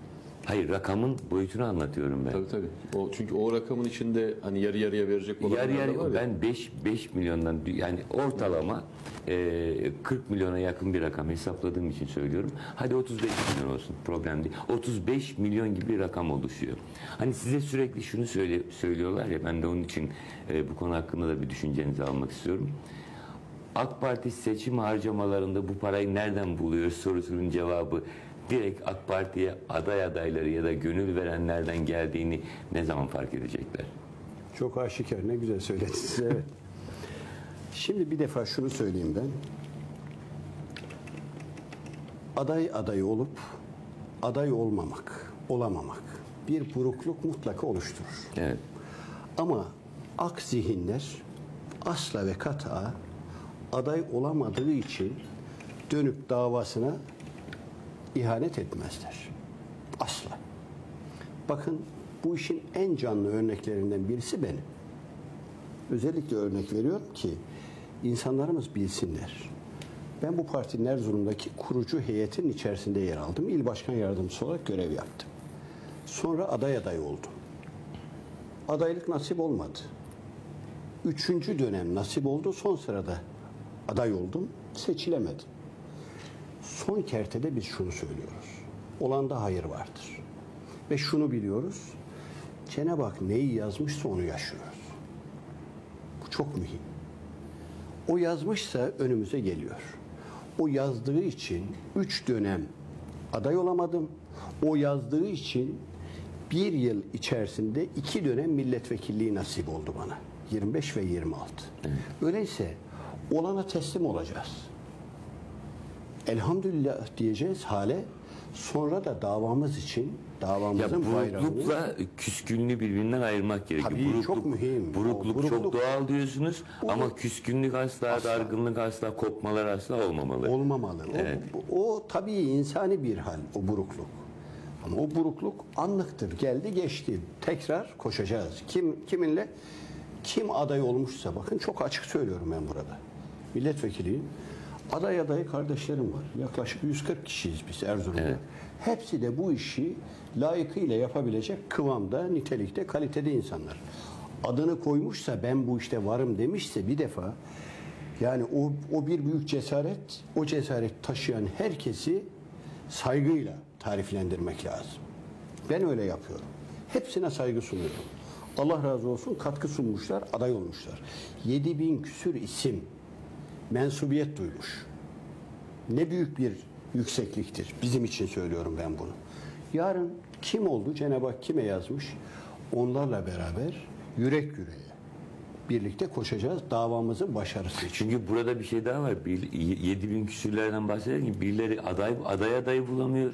S3: Hayır rakamın boyutunu anlatıyorum ben.
S1: Tabii tabii. O, çünkü o rakamın içinde hani yarı yarıya verecek olanlar
S3: Yarı
S1: var
S3: yarı
S1: ya.
S3: ben 5 5 milyondan yani ortalama e, 40 milyona yakın bir rakam hesapladığım için söylüyorum. Hadi 35 milyon olsun problem değil. 35 milyon gibi bir rakam oluşuyor. Hani size sürekli şunu söyle, söylüyorlar ya ben de onun için e, bu konu hakkında da bir düşüncenizi almak istiyorum. AK Parti seçim harcamalarında bu parayı nereden buluyor sorusunun cevabı direkt AK Parti'ye aday adayları ya da gönül verenlerden geldiğini ne zaman fark edecekler?
S2: Çok aşikar ne güzel söylediniz. [LAUGHS] Evet. Şimdi bir defa şunu söyleyeyim ben. Aday adayı olup aday olmamak, olamamak bir burukluk mutlaka oluşturur.
S3: Evet.
S2: Ama ak zihinler asla ve kata aday olamadığı için dönüp davasına ihanet etmezler. Asla. Bakın bu işin en canlı örneklerinden birisi benim. Özellikle örnek veriyorum ki insanlarımız bilsinler. Ben bu partinin Erzurum'daki kurucu heyetin içerisinde yer aldım. İl başkan yardımcısı olarak görev yaptım. Sonra aday aday oldum. Adaylık nasip olmadı. Üçüncü dönem nasip oldu. Son sırada aday oldum. Seçilemedim. Son kertede biz şunu söylüyoruz. Olanda hayır vardır. Ve şunu biliyoruz. Cenab-ı Hak neyi yazmışsa onu yaşıyoruz. Bu çok mühim. O yazmışsa önümüze geliyor. O yazdığı için üç dönem aday olamadım. O yazdığı için bir yıl içerisinde iki dönem milletvekilliği nasip oldu bana. 25 ve 26. Öyleyse olana teslim olacağız. Elhamdülillah diyeceğiz hale. Sonra da davamız için
S3: Ya
S2: davamızın bayrağını
S3: buruklukla küskünlüğü birbirinden ayırmak gerekiyor.
S2: Tabii,
S3: burukluk,
S2: çok mühim.
S3: Burukluk,
S2: O
S3: çok
S2: burukluk-
S3: doğal diyorsunuz ama küskünlük asla,
S2: Asla.
S3: dargınlık asla, kopmalar asla olmamalı.
S2: olmamalı.
S3: Evet.
S2: o, o tabii insani bir hal, o burukluk. Ama o burukluk anlıktır. Geldi geçti. Tekrar koşacağız. Kim kiminle? Kim aday olmuşsa bakın çok açık söylüyorum ben burada. Milletvekiliyim. Aday adayı kardeşlerim var. Yaklaşık 140 kişiyiz biz Erzurum'da. Hepsi de bu işi layıkıyla yapabilecek kıvamda, nitelikte, kalitede insanlar. Adını koymuşsa ben bu işte varım demişse bir defa yani o, o bir büyük cesaret. O cesaret taşıyan herkesi saygıyla tariflendirmek lazım. Ben öyle yapıyorum. Hepsine saygı sunuyorum. Allah razı olsun katkı sunmuşlar, aday olmuşlar. 7000 bin küsür isim mensubiyet duymuş. Ne büyük bir yüksekliktir. Bizim için söylüyorum ben bunu. Yarın kim oldu? Cenab-ı Hak kime yazmış? Onlarla beraber yürek yüreğe birlikte koşacağız davamızın başarısı için.
S3: Çünkü burada bir şey daha var. Bir, 7 bin küsürlerden bahsederken birileri aday aday adayı bulamıyor.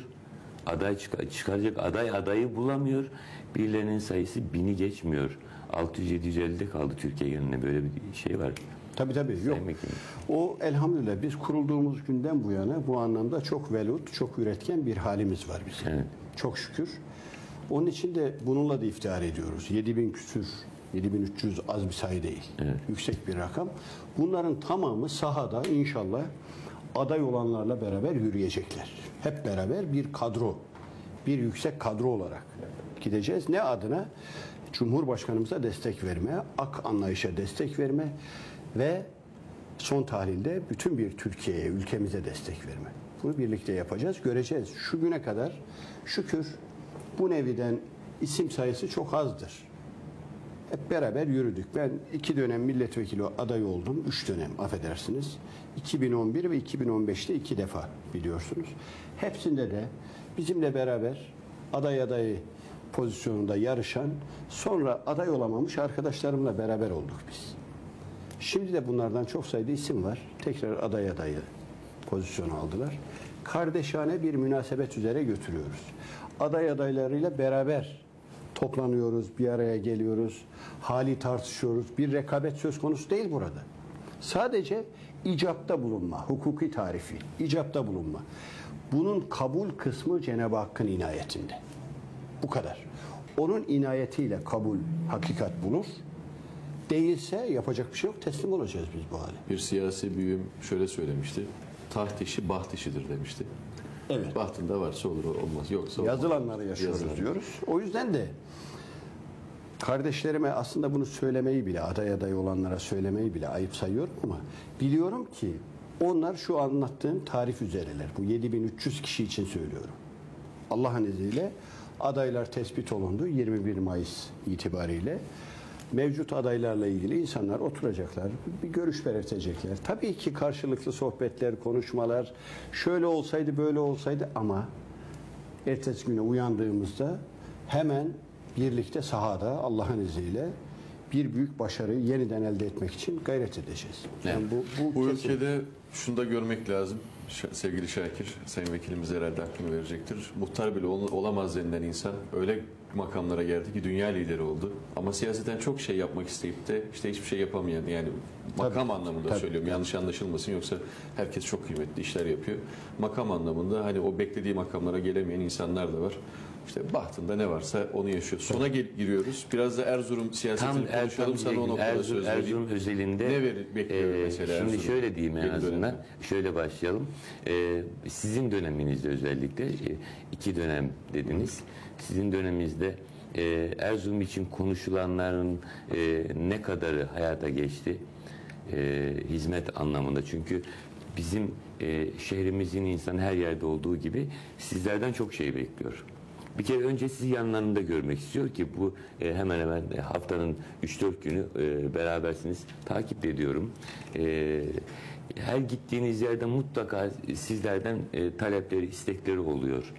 S3: Aday çıkar, çıkaracak aday adayı bulamıyor. Birilerinin sayısı bini geçmiyor. 600-750'de kaldı Türkiye genelinde böyle bir şey var.
S2: Tabii tabii yok. O elhamdülillah biz kurulduğumuz günden bu yana bu anlamda çok velut, çok üretken bir halimiz var bizim. Çok şükür. Onun için de bununla da iftihar ediyoruz. 7000 küsür, 7300 az bir sayı değil. Yüksek bir rakam. Bunların tamamı sahada inşallah aday olanlarla beraber yürüyecekler. Hep beraber bir kadro, bir yüksek kadro olarak gideceğiz. Ne adına? Cumhurbaşkanımıza destek verme, ak anlayışa destek verme ve son tahlilde bütün bir Türkiye'ye, ülkemize destek verme. Bunu birlikte yapacağız, göreceğiz. Şu güne kadar şükür bu neviden isim sayısı çok azdır. Hep beraber yürüdük. Ben iki dönem milletvekili adayı oldum. Üç dönem affedersiniz. 2011 ve 2015'te iki defa biliyorsunuz. Hepsinde de bizimle beraber aday adayı pozisyonunda yarışan sonra aday olamamış arkadaşlarımla beraber olduk biz. Şimdi de bunlardan çok sayıda isim var. Tekrar aday adayı pozisyonu aldılar. Kardeşane bir münasebet üzere götürüyoruz. Aday adaylarıyla beraber toplanıyoruz, bir araya geliyoruz, hali tartışıyoruz. Bir rekabet söz konusu değil burada. Sadece icapta bulunma, hukuki tarifi, icapta bulunma. Bunun kabul kısmı Cenab-ı Hakk'ın inayetinde. Bu kadar. Onun inayetiyle kabul hakikat bulur. Değilse yapacak bir şey yok. Teslim olacağız biz bu hale.
S1: Bir siyasi büyüğüm şöyle söylemişti. Taht işi baht işidir demişti.
S2: Evet.
S1: Bahtında varsa olur olmaz. Yoksa olmaz.
S2: Yazılanları yaşıyoruz
S1: Yazılan.
S2: diyoruz. O yüzden de kardeşlerime aslında bunu söylemeyi bile, aday aday olanlara söylemeyi bile ayıp sayıyorum ama biliyorum ki onlar şu anlattığım tarif üzereler. Bu 7300 kişi için söylüyorum. Allah'ın izniyle adaylar tespit olundu 21 Mayıs itibariyle. Mevcut adaylarla ilgili insanlar oturacaklar, bir görüş belirtecekler. Tabii ki karşılıklı sohbetler, konuşmalar, şöyle olsaydı böyle olsaydı ama ertesi güne uyandığımızda hemen birlikte sahada Allah'ın izniyle bir büyük başarıyı yeniden elde etmek için gayret edeceğiz. Yani bu, bu,
S1: Bu
S2: kesin.
S1: ülkede şunu da görmek lazım. Sevgili Şakir, Sayın Vekilimiz herhalde hakkını verecektir. Muhtar bile ol- olamaz denilen insan öyle makamlara geldi ki dünya lideri oldu. Ama siyaseten çok şey yapmak isteyip de işte hiçbir şey yapamayan yani makam anlamında
S2: tabii.
S1: söylüyorum yanlış anlaşılmasın yoksa herkes çok kıymetli işler yapıyor. Makam anlamında hani o beklediği makamlara gelemeyen insanlar da var. İşte bahtında ne varsa onu yaşıyor. Sona gel- giriyoruz. Biraz da Erzurum siyasetini
S3: Tam
S1: konuşalım.
S3: Erzurum,
S1: Sana o noktada
S3: Erzurum,
S1: söz vereyim.
S3: Erzurum özelinde
S1: Ne verir, bekliyor
S3: e,
S1: mesela
S3: Şimdi
S1: Erzurum?
S3: şöyle diyeyim en
S1: Yeni
S3: azından. Şöyle başlayalım. E, sizin döneminizde özellikle iki dönem dediniz. Sizin döneminizde e, Erzurum için konuşulanların e, ne kadarı hayata geçti? E, hizmet anlamında. Çünkü bizim e, şehrimizin insanı her yerde olduğu gibi sizlerden çok şey bekliyor. Bir kere önce sizi yanlarında görmek istiyor ki bu e, hemen hemen e, haftanın 3-4 günü e, berabersiniz. Takip ediyorum. E, her gittiğiniz yerde mutlaka sizlerden e, talepleri, istekleri oluyor.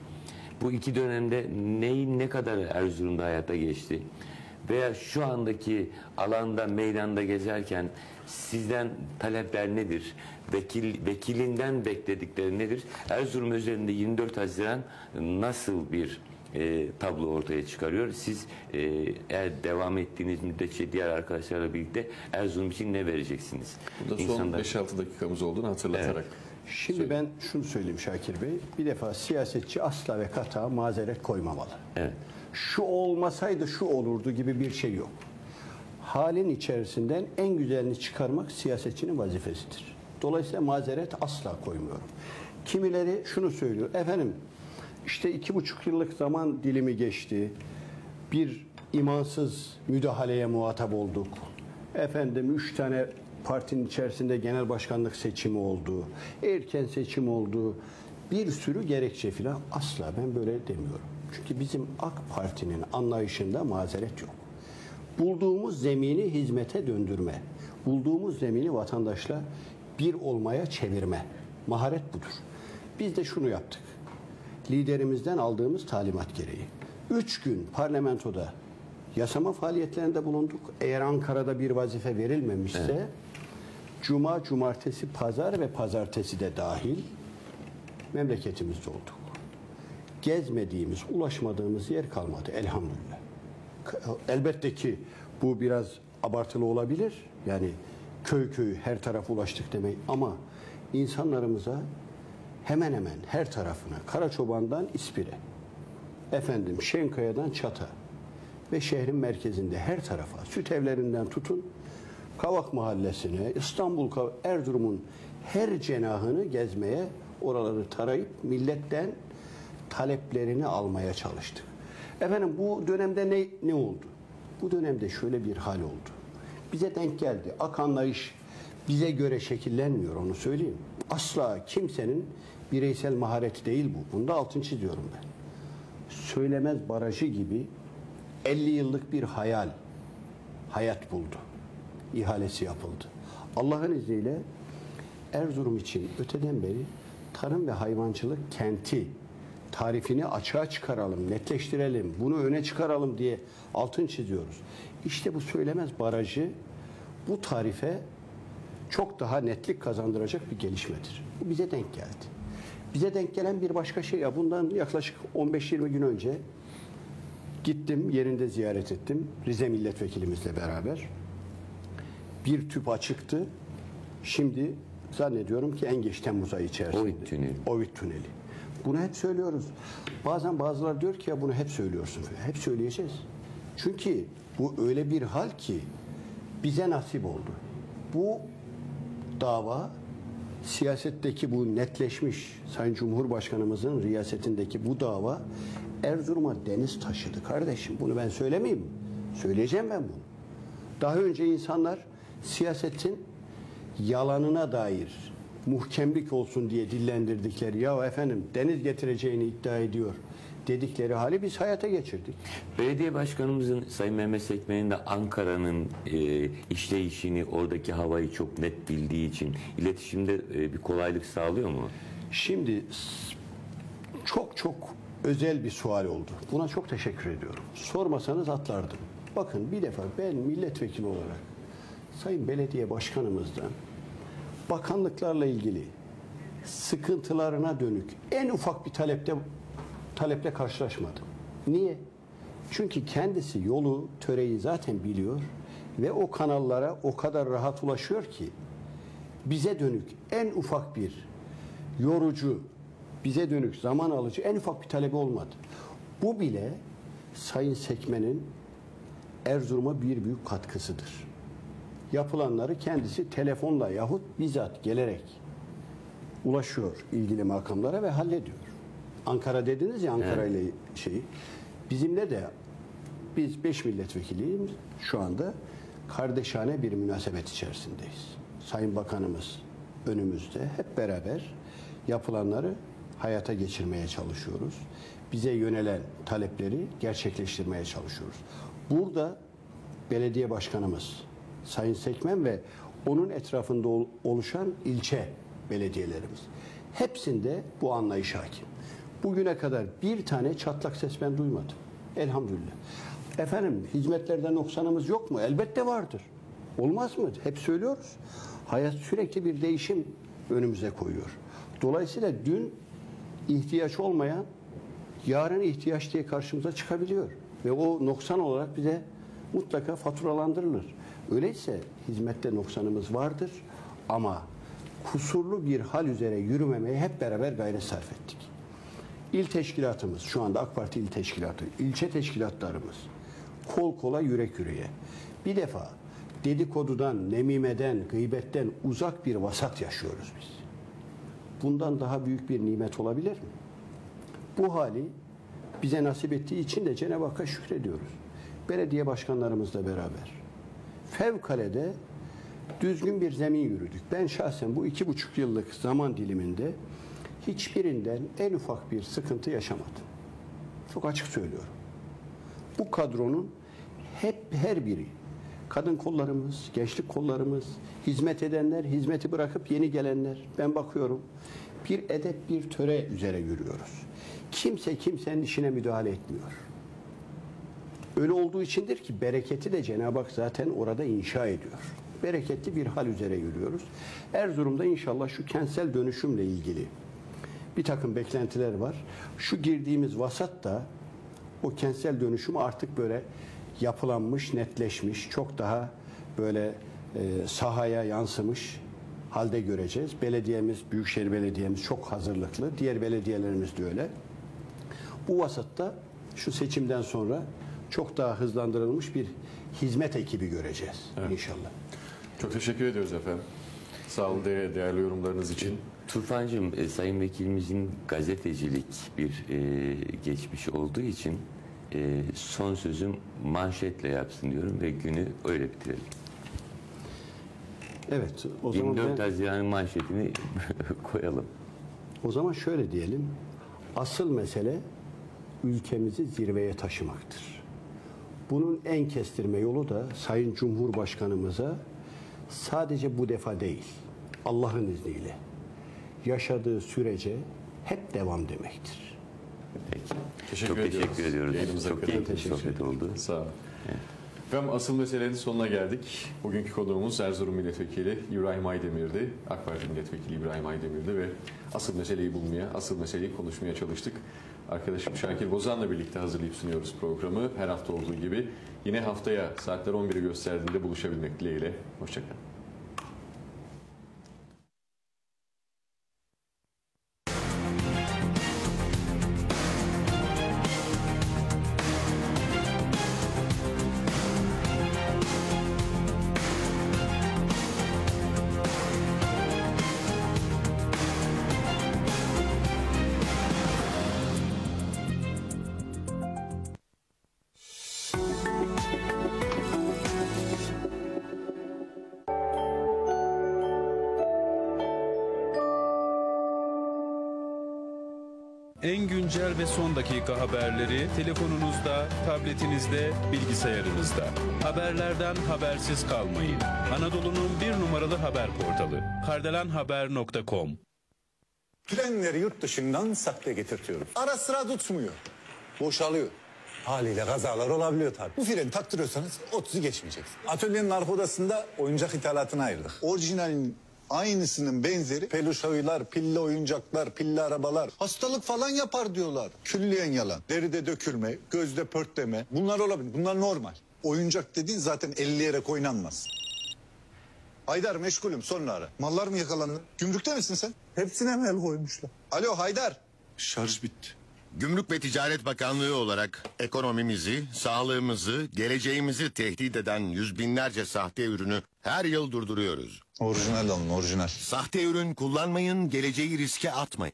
S3: Bu iki dönemde neyin ne kadar Erzurum'da hayata geçti? Veya şu andaki alanda, meydanda gezerken sizden talepler nedir? Vekil, vekilinden bekledikleri nedir? Erzurum üzerinde 24 Haziran nasıl bir e, tablo ortaya çıkarıyor? Siz e, eğer devam ettiğiniz müddetçe diğer arkadaşlarla birlikte Erzurum için ne vereceksiniz?
S1: Burada son
S3: İnsanlar-
S1: 5-6 dakikamız olduğunu hatırlatarak.
S2: Şimdi ben şunu söyleyeyim Şakir Bey. Bir defa siyasetçi asla ve kata mazeret koymamalı.
S3: Evet.
S2: Şu olmasaydı şu olurdu gibi bir şey yok. Halin içerisinden en güzelini çıkarmak siyasetçinin vazifesidir. Dolayısıyla mazeret asla koymuyorum. Kimileri şunu söylüyor. Efendim işte iki buçuk yıllık zaman dilimi geçti. Bir imansız müdahaleye muhatap olduk. Efendim üç tane partinin içerisinde genel başkanlık seçimi oldu. Erken seçim oldu. Bir sürü gerekçe filan asla ben böyle demiyorum. Çünkü bizim AK Parti'nin anlayışında mazeret yok. Bulduğumuz zemini hizmete döndürme. Bulduğumuz zemini vatandaşla bir olmaya çevirme. Maharet budur. Biz de şunu yaptık. Liderimizden aldığımız talimat gereği. Üç gün parlamentoda yasama faaliyetlerinde bulunduk. Eğer Ankara'da bir vazife verilmemişse cuma, cumartesi, pazar ve pazartesi de dahil memleketimizde olduk. Gezmediğimiz, ulaşmadığımız yer kalmadı elhamdülillah. Elbette ki bu biraz abartılı olabilir. Yani köy köy her tarafa ulaştık demek ama insanlarımıza hemen hemen her tarafına Karaçoban'dan İspire, efendim Şenkaya'dan Çata ve şehrin merkezinde her tarafa süt evlerinden tutun Kavak Mahallesi'ne, İstanbul, Erzurum'un her cenahını gezmeye, oraları tarayıp milletten taleplerini almaya çalıştık. Efendim bu dönemde ne, ne oldu? Bu dönemde şöyle bir hal oldu. Bize denk geldi. Ak anlayış bize göre şekillenmiyor onu söyleyeyim. Asla kimsenin bireysel mahareti değil bu. Bunda altın çiziyorum ben. Söylemez barajı gibi 50 yıllık bir hayal hayat buldu. İhalesi yapıldı. Allah'ın izniyle Erzurum için öteden beri tarım ve hayvancılık kenti tarifini açığa çıkaralım, netleştirelim, bunu öne çıkaralım diye altın çiziyoruz. İşte bu söylemez barajı bu tarife çok daha netlik kazandıracak bir gelişmedir. Bu bize denk geldi. Bize denk gelen bir başka şey ya bundan yaklaşık 15-20 gün önce gittim yerinde ziyaret ettim Rize milletvekilimizle beraber. Bir tüp açıktı. Şimdi zannediyorum ki en geç Temmuz ayı içerisinde.
S3: Ovid tüneli.
S2: Ovid tüneli. Bunu hep söylüyoruz. Bazen bazıları diyor ki ya bunu hep söylüyorsun. Hep söyleyeceğiz. Çünkü bu öyle bir hal ki bize nasip oldu. Bu dava siyasetteki bu netleşmiş Sayın Cumhurbaşkanımızın riyasetindeki bu dava Erzurum'a deniz taşıdı kardeşim. Bunu ben söylemeyeyim? Söyleyeceğim ben bunu. Daha önce insanlar siyasetin yalanına dair muhkemlik olsun diye dillendirdikleri ya efendim deniz getireceğini iddia ediyor dedikleri hali biz hayata geçirdik.
S3: Belediye başkanımızın Sayın Mehmet Sekmen'in de Ankara'nın e, işleyişini, oradaki havayı çok net bildiği için iletişimde e, bir kolaylık sağlıyor mu?
S2: Şimdi çok çok özel bir sual oldu. Buna çok teşekkür ediyorum. Sormasanız atlardım. Bakın bir defa ben milletvekili olarak Sayın Belediye Başkanımızdan bakanlıklarla ilgili sıkıntılarına dönük en ufak bir talepte taleple karşılaşmadım. Niye? Çünkü kendisi yolu, töreyi zaten biliyor ve o kanallara o kadar rahat ulaşıyor ki bize dönük en ufak bir yorucu, bize dönük zaman alıcı en ufak bir talebi olmadı. Bu bile Sayın Sekmen'in Erzurum'a bir büyük katkısıdır. Yapılanları kendisi telefonla yahut bizzat gelerek ulaşıyor ilgili makamlara ve hallediyor. Ankara dediniz ya Ankara ile şeyi. Bizimle de biz beş milletvekiliyiz şu anda kardeşane bir münasebet içerisindeyiz. Sayın Bakanımız önümüzde hep beraber yapılanları hayata geçirmeye çalışıyoruz. Bize yönelen talepleri gerçekleştirmeye çalışıyoruz. Burada belediye başkanımız Sayın Sekmen ve onun etrafında ol- oluşan ilçe belediyelerimiz. Hepsinde bu anlayış hakim. Bugüne kadar bir tane çatlak ses ben duymadım. Elhamdülillah. Efendim hizmetlerden noksanımız yok mu? Elbette vardır. Olmaz mı? Hep söylüyoruz. Hayat sürekli bir değişim önümüze koyuyor. Dolayısıyla dün ihtiyaç olmayan yarın ihtiyaç diye karşımıza çıkabiliyor. Ve o noksan olarak bize mutlaka faturalandırılır. Öyleyse hizmette noksanımız vardır ama kusurlu bir hal üzere yürümemeye hep beraber gayret sarf ettik. İl teşkilatımız, şu anda AK Parti il teşkilatı, ilçe teşkilatlarımız kol kola yürek yüreğe. Bir defa dedikodudan, nemimeden, gıybetten uzak bir vasat yaşıyoruz biz. Bundan daha büyük bir nimet olabilir mi? Bu hali bize nasip ettiği için de Cenab-ı Hakk'a şükrediyoruz. Belediye başkanlarımızla beraber. Fevkalede düzgün bir zemin yürüdük. Ben şahsen bu iki buçuk yıllık zaman diliminde hiçbirinden en ufak bir sıkıntı yaşamadım. Çok açık söylüyorum. Bu kadronun hep her biri kadın kollarımız, gençlik kollarımız, hizmet edenler, hizmeti bırakıp yeni gelenler. Ben bakıyorum bir edep bir töre üzere yürüyoruz. Kimse kimsenin işine müdahale etmiyor. Öyle olduğu içindir ki bereketi de Cenab-ı Hak zaten orada inşa ediyor. Bereketli bir hal üzere yürüyoruz. Erzurum'da inşallah şu kentsel dönüşümle ilgili bir takım beklentiler var. Şu girdiğimiz vasat da o kentsel dönüşümü artık böyle yapılanmış, netleşmiş, çok daha böyle e, sahaya yansımış halde göreceğiz. Belediyemiz, Büyükşehir Belediyemiz çok hazırlıklı. Diğer belediyelerimiz de öyle. Bu vasatta şu seçimden sonra çok daha hızlandırılmış bir hizmet ekibi göreceğiz inşallah.
S1: Çok teşekkür ediyoruz efendim. Sağ olun değerli yorumlarınız için.
S3: Tufancığım, e, Sayın Vekilimizin gazetecilik bir e, geçmiş olduğu için e, son sözüm manşetle yapsın diyorum ve günü öyle bitirelim.
S2: Evet, o zaman
S3: 24
S2: ben-
S3: Haziran'ın manşetini [LAUGHS] koyalım.
S2: O zaman şöyle diyelim. Asıl mesele ülkemizi zirveye taşımaktır. Bunun en kestirme yolu da Sayın Cumhurbaşkanımıza sadece bu defa değil, Allah'ın izniyle yaşadığı sürece hep devam demektir.
S3: Peki.
S1: Teşekkür
S3: Çok
S1: ediyoruz.
S3: teşekkür ediyoruz.
S1: Yayınımıza
S3: Çok keyifli bir sohbet oldu.
S1: Sağ olun. Efendim asıl meselenin sonuna geldik. Bugünkü konuğumuz Erzurum Milletvekili İbrahim Aydemir'di. AK Parti Milletvekili İbrahim Aydemir'di ve asıl meseleyi bulmaya, asıl meseleyi konuşmaya çalıştık. Arkadaşım Şakir Bozan'la birlikte hazırlayıp sunuyoruz programı. Her hafta olduğu gibi yine haftaya saatler 11'i gösterdiğinde buluşabilmek dileğiyle. Hoşçakalın.
S10: En güncel ve son dakika haberleri telefonunuzda, tabletinizde, bilgisayarınızda. Haberlerden habersiz kalmayın. Anadolu'nun bir numaralı haber portalı. kardelenhaber.com
S20: Trenleri yurt dışından sahte getirtiyoruz. Ara sıra tutmuyor. Boşalıyor. Haliyle kazalar olabiliyor tabii. Bu freni taktırıyorsanız 30'u geçmeyeceksin. Atölyenin arka odasında oyuncak ithalatını ayırdık. Orijinalin aynısının benzeri peluş oyular, pilli oyuncaklar, pilli arabalar. Hastalık falan yapar diyorlar. Külliyen yalan. Deride dökülme, gözde pörtleme. Bunlar olabilir. Bunlar normal. Oyuncak dediğin zaten elleyerek oynanmaz. Haydar meşgulüm sonra ara. Mallar mı yakalandı? Gümrükte misin sen? Hepsine mi el koymuşlar? Alo Haydar. Şarj bitti.
S21: Gümrük ve Ticaret Bakanlığı olarak ekonomimizi, sağlığımızı, geleceğimizi tehdit eden yüz binlerce sahte ürünü her yıl durduruyoruz.
S20: Orijinal alın orijinal.
S21: Sahte ürün kullanmayın, geleceği riske atmayın.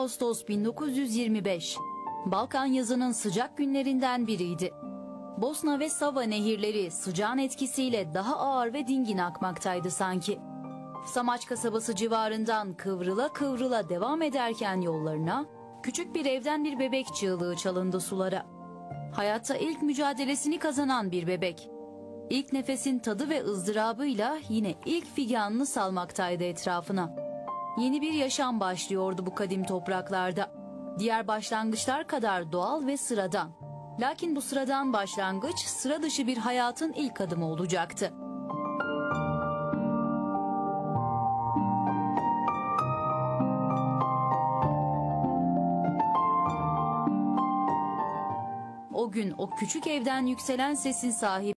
S22: Ağustos 1925 Balkan yazının sıcak günlerinden biriydi. Bosna ve Sava nehirleri sıcağın etkisiyle daha ağır ve dingin akmaktaydı sanki. Samaç kasabası civarından kıvrıla kıvrıla devam ederken yollarına küçük bir evden bir bebek çığlığı çalındı sulara. Hayatta ilk mücadelesini kazanan bir bebek. İlk nefesin tadı ve ızdırabıyla yine ilk figanını salmaktaydı etrafına. Yeni bir yaşam başlıyordu bu kadim topraklarda. Diğer başlangıçlar kadar doğal ve sıradan. Lakin bu sıradan başlangıç sıra dışı bir hayatın ilk adımı olacaktı. O gün o küçük evden yükselen sesin sahibi